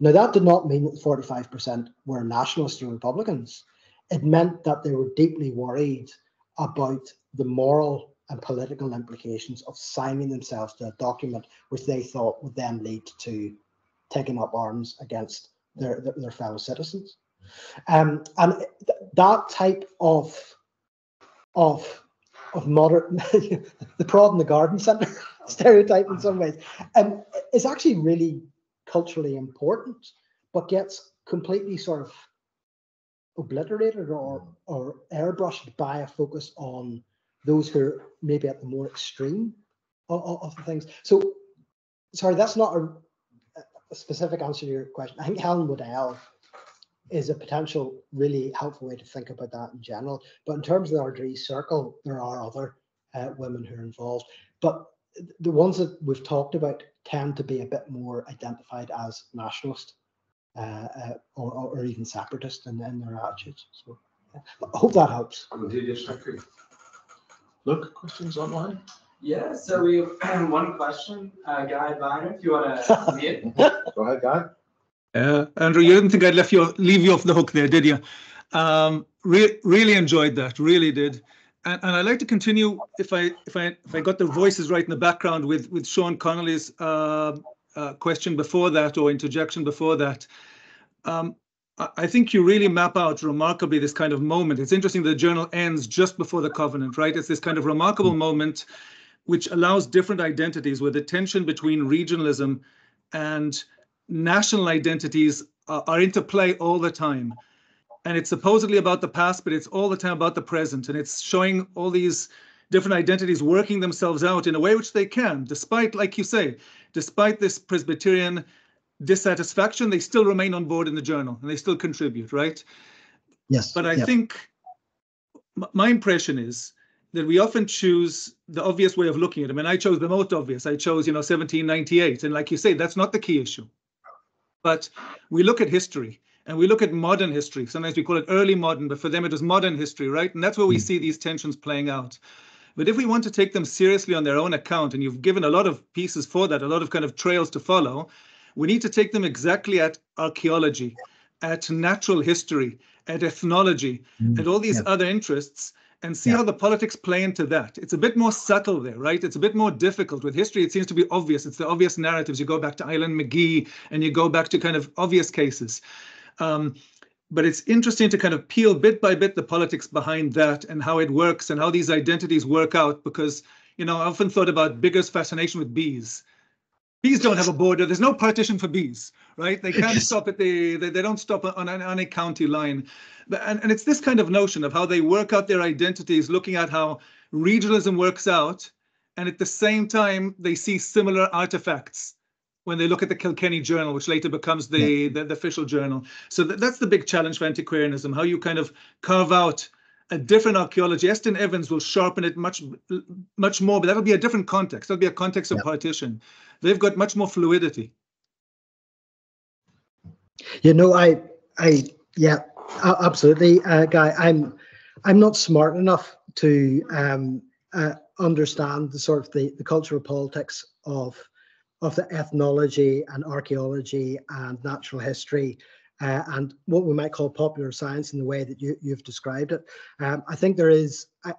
Now, that did not mean that 45% were nationalists or Republicans. It meant that they were deeply worried about the moral and political implications of signing themselves to a document which they thought would then lead to taking up arms against their, their, their fellow citizens. Um, and th- that type of, of, of modern, (laughs) the prod in the garden centre (laughs) stereotype in some ways, um, is actually really culturally important, but gets completely sort of obliterated or or airbrushed by a focus on those who are maybe at the more extreme of, of, things. So, sorry, that's not a, a specific answer to your question. I think Helen Waddell is a potential really helpful way to think about that in general. But in terms of the Ardrigh circle, there are other uh, women who are involved. But the ones that we've talked about tend to be a bit more identified as nationalist uh, uh, or, or, or even separatist in, in their attitudes. So yeah. I hope that helps. Indeed, yes, thank you. Look, questions online? Yeah, so we have (clears throat) one question, uh, Guy Beiner, if you want to mute. Go ahead, Guy. Uh, Andrew, you didn't think I'd left you leave you off the hook there, did you? Um, re- really enjoyed that, really did. And, and I'd like to continue if I if I if I got the voices right in the background with with Sean Connolly's uh, uh, question before that or interjection before that. Um, I think you really map out remarkably this kind of moment. It's interesting the journal ends just before the covenant, right? It's this kind of remarkable hmm. moment which allows different identities where the tension between regionalism and national identities are, are interplay all the time. And it's supposedly about the past, but it's all the time about the present. And it's showing all these different identities working themselves out in a way which they can, despite, like you say, despite this Presbyterian dissatisfaction, they still remain on board in the journal and they still contribute, right? Yes. But I yeah. think my impression is that we often choose the obvious way of looking at it. I mean, I chose the most obvious. I chose, you know, 1798. And like you say, that's not the key issue. But we look at history and we look at modern history. Sometimes we call it early modern, but for them it was modern history, right? And that's where we mm. see these tensions playing out. But if we want to take them seriously on their own account, and you've given a lot of pieces for that, a lot of kind of trails to follow, we need to take them exactly at archaeology, at natural history, at ethnology, at all these Yeah. other interests, and see Yeah. how the politics play into that. It's a bit more subtle there, right? It's a bit more difficult. With history, it seems to be obvious. It's the obvious narratives. You go back to Island Magee and you go back to kind of obvious cases. Um, but it's interesting to kind of peel bit by bit the politics behind that and how it works and how these identities work out because you know i often thought about bigger's fascination with bees bees don't have a border. There's no partition for bees, right? They can't stop at the, they, they don't stop on, on, on a county line. And, and it's this kind of notion of how they work out their identities, looking at how regionalism works out. And at the same time, they see similar artifacts when they look at the Kilkenny Journal, which later becomes the, yeah. the, the, official journal. So th that's the big challenge for antiquarianism, how you kind of carve out a different archaeology. Estyn Evans will sharpen it much, much more, but that'll be a different context. That'll be a context of yeah. partition. They've got much more fluidity. You know, I, I, yeah, absolutely, uh, Guy. I'm, I'm not smart enough to um, uh, understand the sort of the, the cultural politics of of the ethnology and archaeology and natural history uh, and what we might call popular science in the way that you, you've described it. Um, I think there is, uh,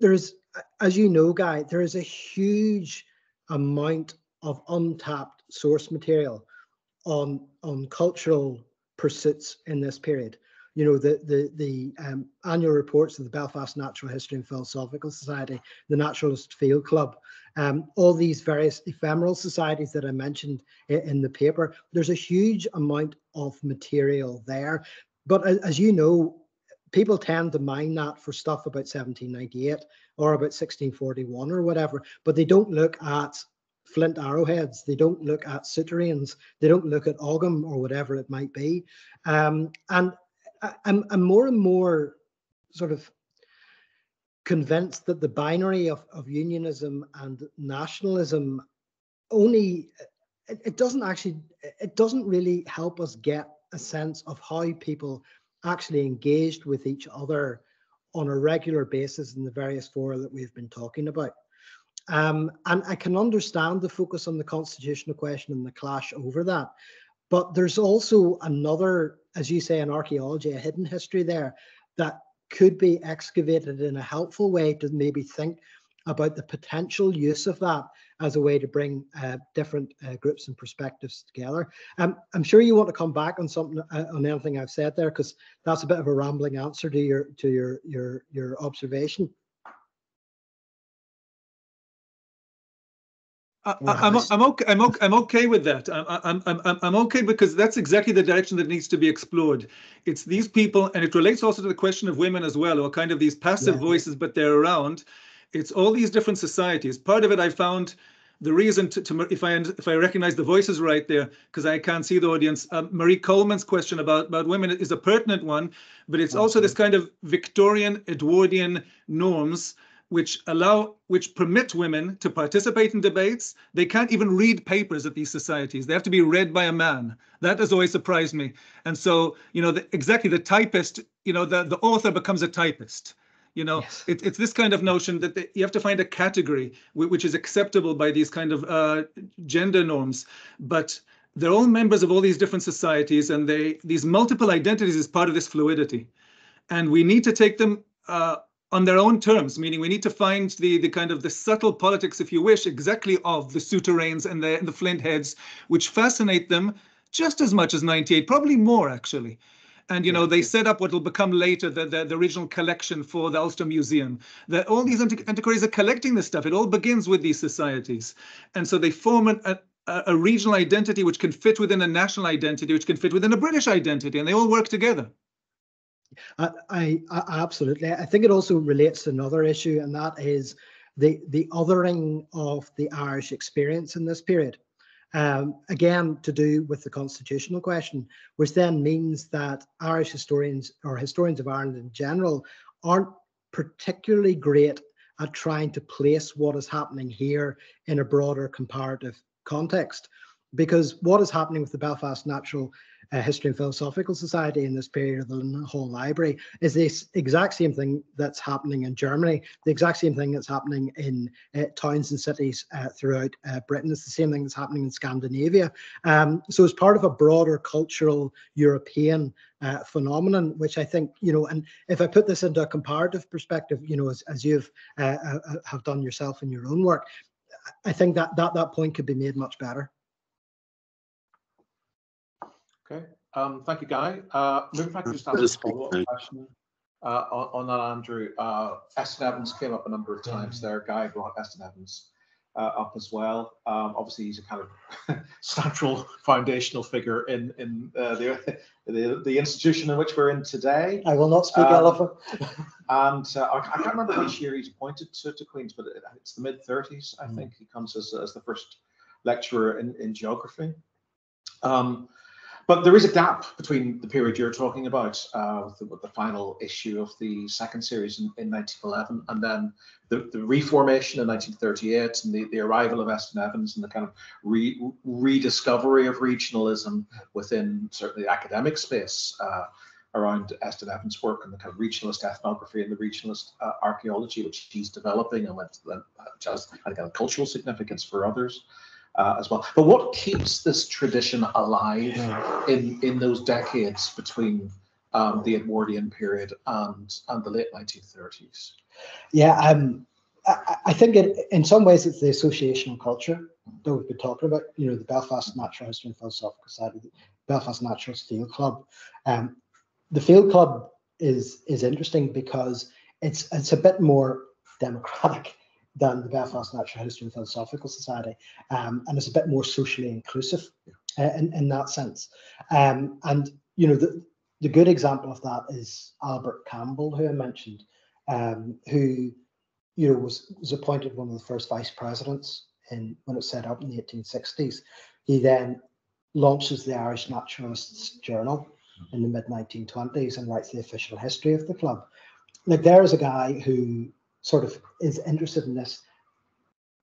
there is, as you know, Guy, there is a huge amount of untapped source material on on cultural pursuits in this period. You know, the the the um, annual reports of the Belfast Natural History and Philosophical Society, the Naturalist Field Club, um, all these various ephemeral societies that I mentioned in, in, the paper, there's a huge amount of material there. But as, as you know, people tend to mine that for stuff about 1798 or about 1641 or whatever, but they don't look at flint arrowheads. They don't look at souterrains. They don't look at Ogham or whatever it might be. Um, and I, I'm, I'm more and more sort of convinced that the binary of, of unionism and nationalism only it, it doesn't actually it doesn't really help us get a sense of how people actually engaged with each other on a regular basis in the various fora that we've been talking about. Um, and I can understand the focus on the constitutional question and the clash over that. But there's also another, as you say, in archaeology, a hidden history there that could be excavated in a helpful way to maybe think about the potential use of that as a way to bring uh, different uh, groups and perspectives together. Um, I'm sure you want to come back on something uh, on anything I've said there because that's a bit of a rambling answer to your to your your your observation. I, am I'm okay. I'm okay. I'm okay with that. I'm, I'm, I'm, I'm okay because that's exactly the direction that needs to be explored. It's these people, and it relates also to the question of women as well, or kind of these passive yeah. voices, but they're around. It's all these different societies. Part of it, I found the reason to, to if I if I recognize the voices right there, because I can't see the audience. Um, Marie Coleman's question about about women is a pertinent one, but it's also this kind of Victorian Edwardian norms which allow which permit women to participate in debates. They can't even read papers at these societies. They have to be read by a man. That has always surprised me. And so, you know, the, exactly the typist, you know, the, the author becomes a typist. You know, yes. it, it's this kind of notion that the, you have to find a category which is acceptable by these kind of uh, gender norms. But they're all members of all these different societies, and they these multiple identities is part of this fluidity. And we need to take them uh, on their own terms, meaning we need to find the the kind of the subtle politics, if you wish, exactly of the souterrains and the and the flint heads, which fascinate them just as much as 98, probably more actually. And you know they set up what will become later the, the, the original collection for the Ulster Museum. That all these antiquaries are collecting this stuff. It all begins with these societies, and so they form an, a, a regional identity which can fit within a national identity, which can fit within a British identity, and they all work together. I, I, absolutely. I think it also relates to another issue, and that is the the othering of the Irish experience in this period. Um, again, to do with the constitutional question, which then means that Irish historians or historians of Ireland in general aren't particularly great at trying to place what is happening here in a broader comparative context. Because what is happening with the Belfast Natural uh, History and Philosophical Society in this period of the whole Library is the exact same thing that's happening in Germany, the exact same thing that's happening in uh, towns and cities uh, throughout uh, Britain. It's the same thing that's happening in Scandinavia. Um, so it's part of a broader cultural European uh, phenomenon, which I think, you know, and if I put this into a comparative perspective, you know, as, as you've uh, uh, have done yourself in your own work, I think that that that point could be made much better. Um, thank you, Guy. Uh, maybe if I could just ask a follow-up question uh, on, on, that, Andrew. Uh, Estyn Evans came up a number of times there. Guy brought Estyn Evans. uh, up as well. Um, obviously, he's a kind of (laughs) central foundational figure in in uh, the, (laughs) the the institution in which we're in today. I will not speak Um, elephant. (laughs) And uh, I, I can't remember which year he's appointed to, to Queen's, but it, it's the mid 30s. I Mm. think he comes as, as the first lecturer in, in geography. Um, but there is a gap between the period you're talking about uh, the, the final issue of the second series in, in 1911 and then the, the reformation in 1938 and the, the arrival of Estyn Evans and the kind of re, rediscovery of regionalism within certainly academic space uh, around Estyn Evans' work and the kind of regionalist ethnography and the regionalist uh, archaeology which he's developing and which which has think, a cultural significance for others uh, as well. But what keeps this tradition alive in in those decades between um, the Edwardian period and and the late 1930s? Yeah, um, I, I think it, in some ways it's the associational culture that we've been talking about. You know, the Belfast Natural History and Philosophical Society, the Belfast Naturalist Field Club. Um, the Field Club is is interesting because it's it's a bit more democratic than the Belfast Natural History and Philosophical Society, um, and it's a bit more socially inclusive uh, in in that sense. Um, and you know, the the good example of that is Albert Campbell, who I mentioned um, who you know was was appointed one of the first vice presidents in when it was set up in the 1860s. He then launches the Irish Naturalists Journal in the mid 1920s and writes the official history of the club. Like there is a guy who sort of is interested in this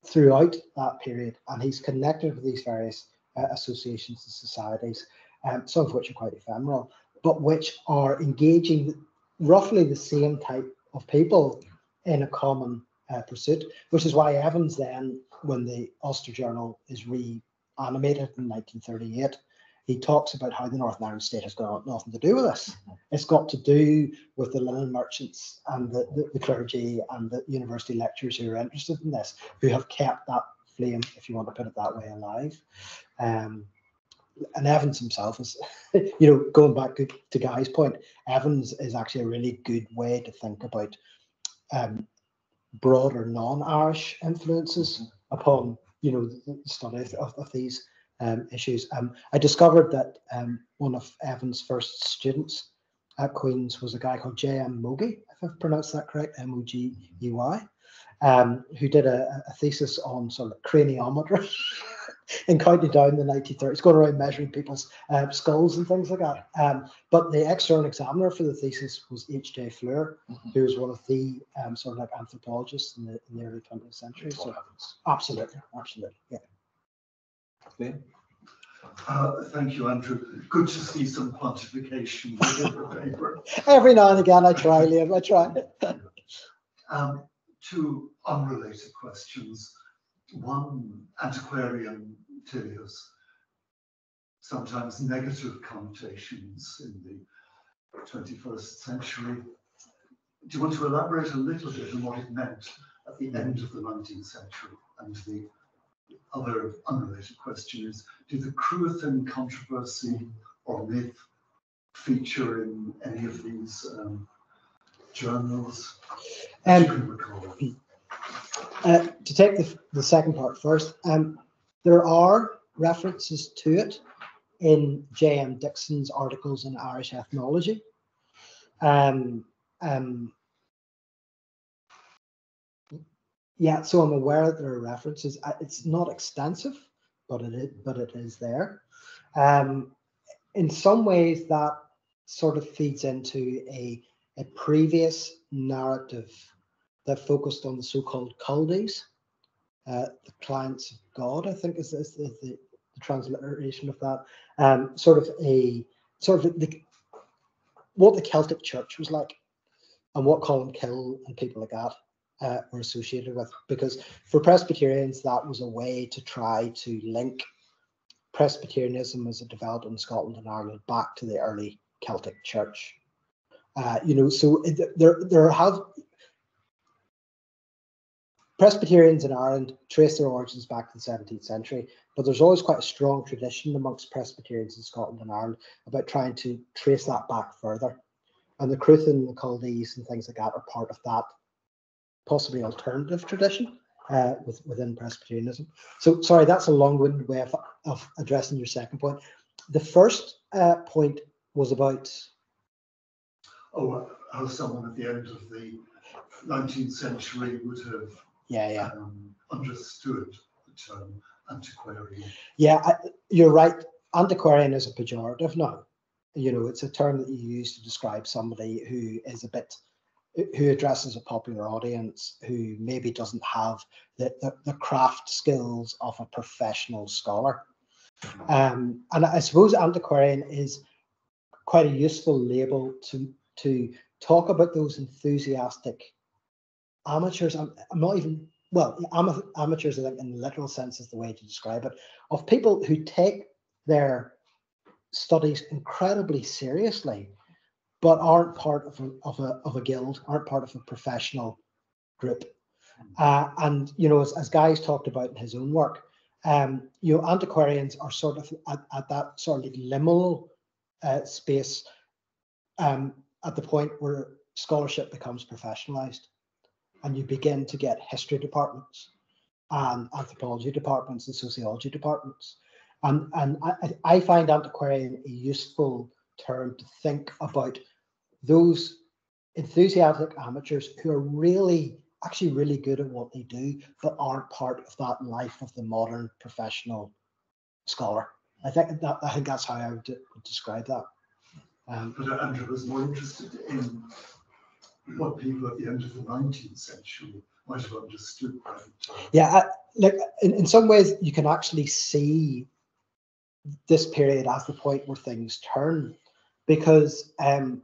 throughout that period, and he's connected with these various uh, associations and societies, um, some of which are quite ephemeral, but which are engaging roughly the same type of people in a common uh, pursuit, which is why Evans then, when the Ulster Journal is reanimated in 1938, he talks about how the Northern Ireland state has got nothing to do with this. It's got to do with the linen merchants and the, the, the clergy and the university lecturers who are interested in this, who have kept that flame, if you want to put it that way, alive. Um, and Evans himself is, (laughs) you know, going back to, Guy's point, Evans is actually a really good way to think about um, broader non-Irish influences upon, you know, the study of, of these um, issues. Um, I discovered that um, one of Evans' first students at Queen's was a guy called J.M. Mogey, if I've pronounced that correct, M-O-G-E-Y, um, who did a, a thesis on sort of craniometry in (laughs) counting Down the 1930s, going around measuring people's uh, skulls and things like that. Um, but the external examiner for the thesis was H.J. Fleure, Mhm. who was one of the um, sort of like anthropologists in the, in the early 20th century. So absolutely, absolutely, yeah. Liam? Uh, thank you, Andrew. Good to see some quantification (laughs) within the paper. Every now and again, I try, Liam, I try. Um, two unrelated questions. One, antiquarian tales, sometimes negative connotations in the 21st century. Do you want to elaborate a little bit on what it meant at the end of the 19th century? And the other unrelated question is, did the Cruithin controversy or myth feature in any of these um, journals? Um? Uh, to take the, the second part first, um, there are references to it in J.M. Dickson's articles in Irish ethnology. Um, um, yeah, so I'm aware that there are references. It's not extensive, but it is, but it is there. Um, in some ways, that sort of feeds into a, a previous narrative that focused on the so-called Culdees, uh, the clients of God, I think is, is, is the, the transliteration of that. Um, sort of a sort of the what the Celtic Church was like, and what Columcille and people like that uh, were associated with. Because for Presbyterians, that was a way to try to link Presbyterianism as it developed in Scotland and Ireland back to the early Celtic Church. Uh, you know, so there there have Presbyterians in Ireland trace their origins back to the 17th century, but there's always quite a strong tradition amongst Presbyterians in Scotland and Ireland about trying to trace that back further. And the Cruithin, the and things like that are part of that possibly alternative tradition. uh, with, within Presbyterianism. So, sorry, that's a long-winded way of, of addressing your second point. The first uh, point was about Oh, how someone at the end of the nineteenth century would have yeah, yeah, um, understood the term antiquarian. yeah. I, you're right. Antiquarian is a pejorative now. You know, it's a term that you use to describe somebody who is a bit who addresses a popular audience who maybe doesn't have the, the, the craft skills of a professional scholar. Um, and I suppose antiquarian is quite a useful label to to talk about those enthusiastic amateurs. I'm, I'm not even well, ama- amateurs. In the literal sense is the way to describe it. Of people who take their studies incredibly seriously, but aren't part of a, of a, of a guild, aren't part of a professional group. Uh, and, you know, as, as Guy's talked about in his own work, um, you know, antiquarians are sort of at, at that sort of liminal uh, space um, at the point where scholarship becomes professionalized and you begin to get history departments and anthropology departments and sociology departments. And, and I, I find antiquarian a useful term to think about those enthusiastic amateurs who are really, actually really good at what they do, but aren't part of that life of the modern professional scholar. I think that I think that's how I would, would describe that. Um, But Andrew was more interested in what people at the end of the nineteenth century might have understood by the term. yeah, I, like in, in some ways, you can actually see this period as the point where things turn, because um,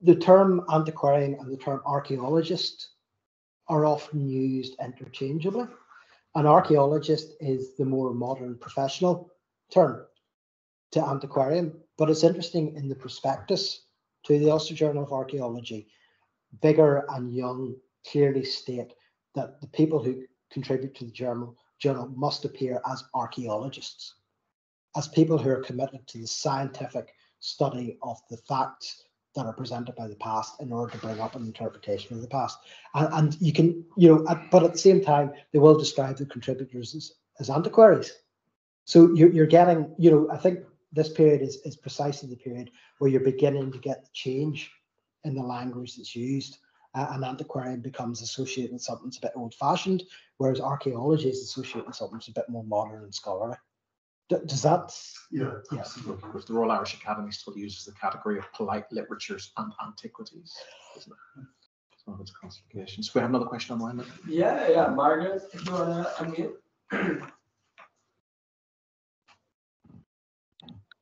the term antiquarian and the term archaeologist are often used interchangeably. An archaeologist is the more modern professional term to antiquarian, but it's interesting in the prospectus to the Ulster Journal of Archaeology, Bigger and Young clearly state that the people who contribute to the journal, journal must appear as archaeologists, as people who are committed to the scientific study of the facts that are presented by the past in order to bring up an interpretation of the past. And, and you can, you know, at, but at the same time, they will describe the contributors as, as antiquaries. So you're, you're getting, you know, I think this period is, is precisely the period where you're beginning to get the change in the language that's used. Uh, and antiquarian becomes associated with something that's a bit old fashioned, whereas archaeology is associated with something that's a bit more modern and scholarly. D- does that? Yeah, Yeah. absolutely. With the Royal Irish Academy still uses the category of polite literatures and antiquities, isn't it? It's one of its classifications. We have another question online. then? Yeah, yeah, Margaret, if you wanna unmute. (clears throat)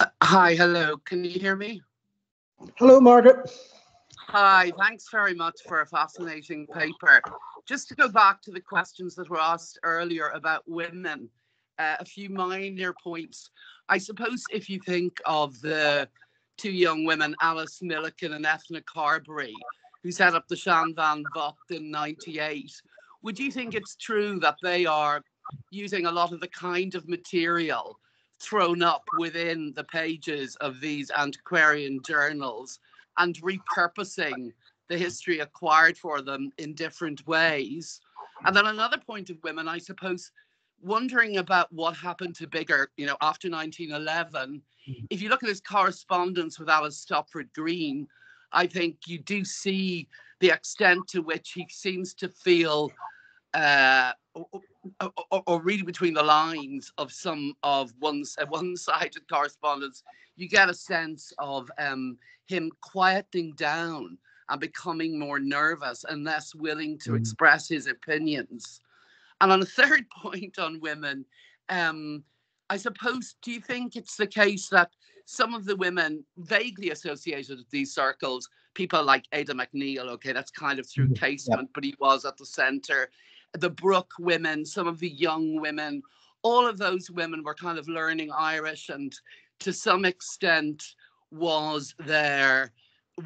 Uh, Hi, hello. Can you hear me? Hello, Margaret. Hi, thanks very much for a fascinating paper. Just to go back to the questions that were asked earlier about women, uh, a few minor points. I suppose if you think of the two young women, Alice Milligan and Ethna Carbery, who set up the Shan Van Vocht in 98, would you think it's true that they are using a lot of the kind of material thrown up within the pages of these antiquarian journals and repurposing the history acquired for them in different ways. And then another point of women, I suppose, wondering about what happened to Bigger, you know, after 1911. If you look at his correspondence with Alice Stopford Green, I think you do see the extent to which he seems to feel uh, or, or, or reading between the lines of some of one's uh, (laughs) one-sided correspondence, you get a sense of um, him quieting down and becoming more nervous and less willing to Mm. express his opinions. And on a (laughs) third point on women, um, I suppose, do you think it's the case that some of the women vaguely associated with these circles, people like Ada McNeill, okay, that's kind of through Mhm, yeah. casement, but he was at the center, the Brooke women, some of the young women, all of those women were kind of learning Irish and to some extent was their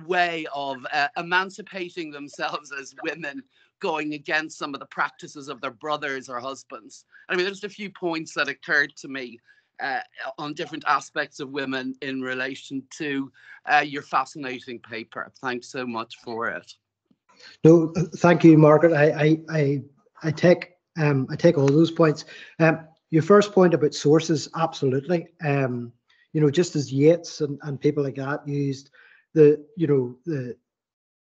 way of uh, emancipating themselves as women going against some of the practices of their brothers or husbands. I mean, there's just a few points that occurred to me uh, on different aspects of women in relation to uh, your fascinating paper. Thanks so much for it. No, thank you, Margaret. I, I, I, I take Um, I take all those points. Um, your first point about sources, absolutely. Um, you know, just as Yeats and, and people like that used the, you know, the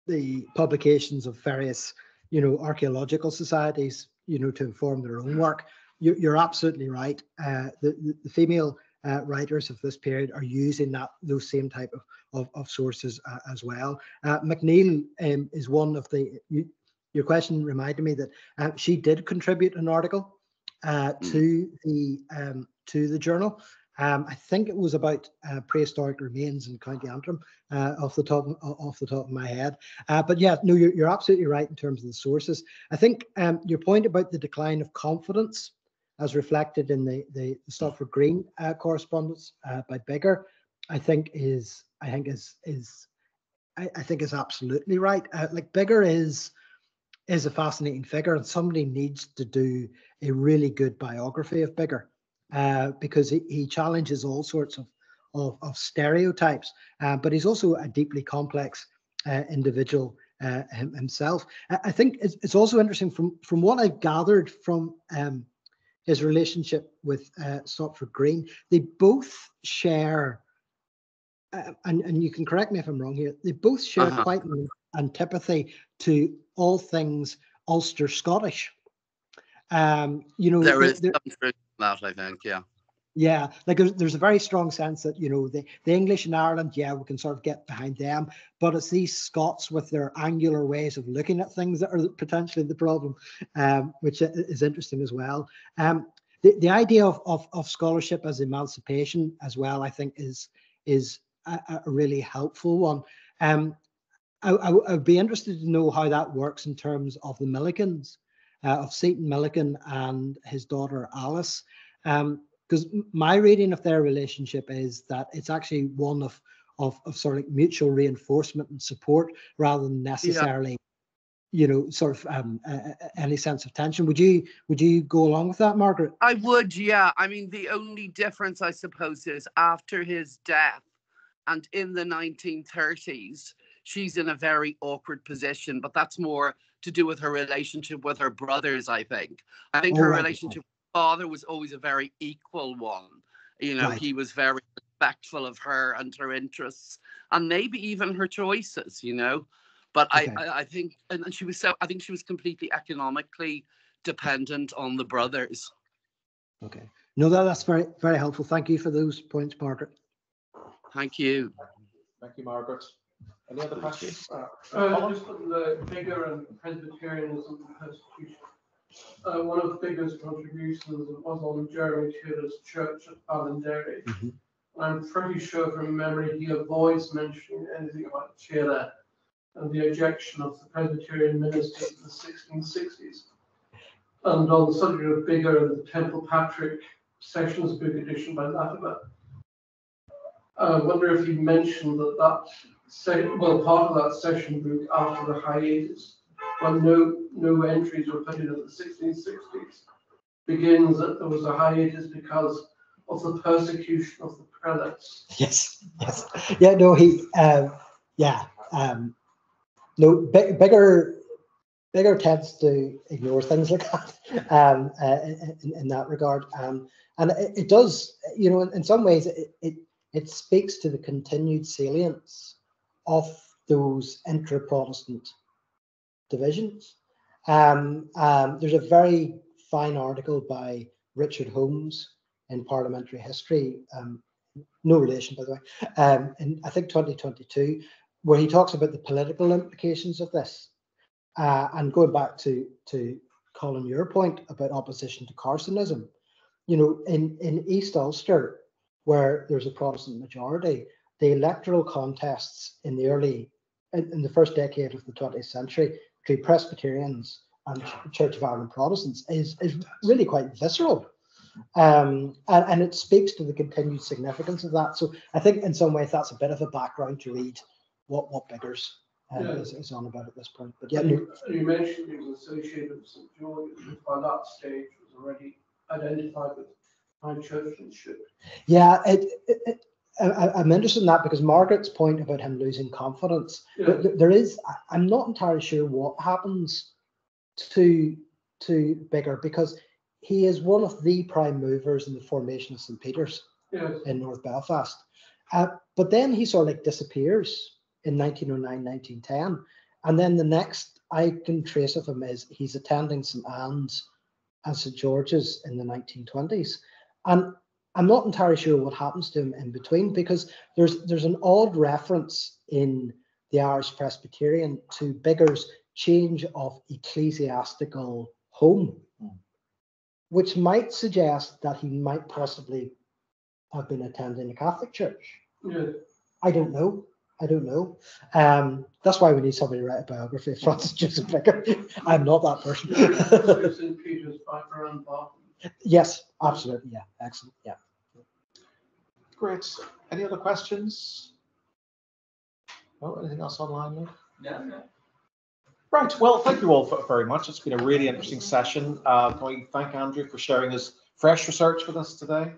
the publications of various, you know, archaeological societies, you know, to inform their own work. You're, you're absolutely right. Uh, the, the female uh, writers of this period are using that those same type of of, of sources uh, as well. Uh, McNeill um, is one of the. You, your question reminded me that uh, she did contribute an article uh, to the um, to the journal. Um, I think it was about uh, prehistoric remains in County Antrim, uh, off the top off the top of my head. Uh, but yeah, no, you're, you're absolutely right in terms of the sources. I think um, your point about the decline of confidence, as reflected in the the, Stopford Green uh, correspondence uh, by Bigger, I think is I think is is I, I think is absolutely right. Uh, like Bigger is is a fascinating figure, and somebody needs to do a really good biography of Bigger uh, because he, he, challenges all sorts of of, of stereotypes, uh, but he's also a deeply complex uh, individual uh, himself. I think it's, it's, also interesting from from what I've gathered from um, his relationship with uh, Stopford Green. They both share, uh, and and you can correct me if I'm wrong here. They both share uh-huh. quite an antipathy to all things Ulster Scottish. Um, you know, there is there, some truth that, I think, yeah. Yeah, like there's, a very strong sense that you know the, the English in Ireland, yeah, we can sort of get behind them, but it's these Scots with their angular ways of looking at things that are potentially the problem, um, which is interesting as well. Um, the, the idea of, of, of scholarship as emancipation as well, I think, is is a, a really helpful one. Um, I, I, would be interested to know how that works in terms of the Milligans, uh, of Seton Milligan and his daughter Alice. Because um, my reading of their relationship is that it's actually one of of, of sort of mutual reinforcement and support rather than necessarily, yeah. you know, sort of um, uh, any sense of tension. Would you would you go along with that, Margaret? I would, yeah. I mean, the only difference, I suppose, is after his death and in the 1930s she's in a very awkward position, but that's more to do with her relationship with her brothers, I think. I think oh, her right. relationship with father was always a very equal one. You know, right. he was very respectful of her and her interests and maybe even her choices, you know. But okay. I, I, I think, and she was so, I think she was completely economically dependent on the brothers. Okay. No, that, that's very, very helpful. Thank you for those points, Margaret. Thank you. Thank you, Margaret. Any other questions? Uh, uh, just on the Bigger and Presbyterianism and persecution. Uh, one of Bigger's contributions was on Jeremy Taylor's church at Ballinderry. Mm-hmm. I'm pretty sure from memory he avoids mentioning anything about Taylor and the ejection of the Presbyterian ministers in the 1660s. And on the subject of Bigger and the Templepatrick Sessions book edition by Latimer, I wonder if he mentioned that that well, part of that session book after the hiatus, when no no entries were put in in the 1660s, begins that there was a hiatus because of the persecution of the prelates. Yes, yes, yeah. No, he, um, yeah, um, no, big, bigger Biggar tends to ignore things like that um, uh, in, in, that regard, um, and it, it, does, you know, in, in some ways, it, it it speaks to the continued salience of those intra-Protestant divisions. Um, um, there's a very fine article by Richard Holmes in Parliamentary History, um, no relation by the way, um, in I think 2022, where he talks about the political implications of this. Uh, and going back to to Colin, your point about opposition to Carsonism, you know, in in East Ulster, where there's a Protestant majority, the electoral contests in the early, in, in the first decade of the 20th century between Presbyterians and Church of Ireland Protestants is, is really quite visceral. Um, and, and it speaks to the continued significance of that. So I think in some ways that's a bit of a background to read what, what Bigger's uh, yeah. is, is, on about at this point. But yeah, you, you mentioned he was associated with St. George, which by that stage was already identified with high churchmanship. Yeah, it, it, I, am interested in that because Margaret's point about him losing confidence, yeah. there is, I'm not entirely sure what happens to to Bigger because he is one of the prime movers in the formation of St. Peter's Yes, in North Belfast. Uh, but then he sort of like disappears in 1909, 1910. And then the next I can trace of him is he's attending St. Anne's and St. George's in the 1920s. And I'm not entirely sure what happens to him in between because there's there's an odd reference in the Irish Presbyterian to Bigger's change of ecclesiastical home, Hmm. which might suggest that he might possibly have been attending a Catholic church. yes. I don't know. I don't know. Um, that's why we need somebody to write a biography of Francis (laughs) Joseph Bigger. I'm not that person. So St. Peter's back around Boston. yes, absolutely. Yeah, excellent. Yeah. Great. Any other questions? No, anything else online? Luke? Yeah, yeah. Right. Well, thank you all v- very much. It's been a really interesting session. Uh, can we thank Andrew for sharing his fresh research with us today?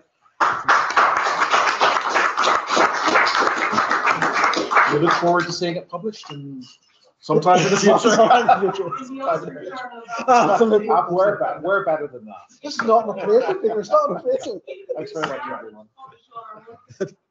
We look forward to seeing it published in sometime in the future. In the Ulster Journal. Absolutely. We're, be- we're better than that. It's not an appraisal. Peter. It's not an appraisal. Thanks very much, everyone.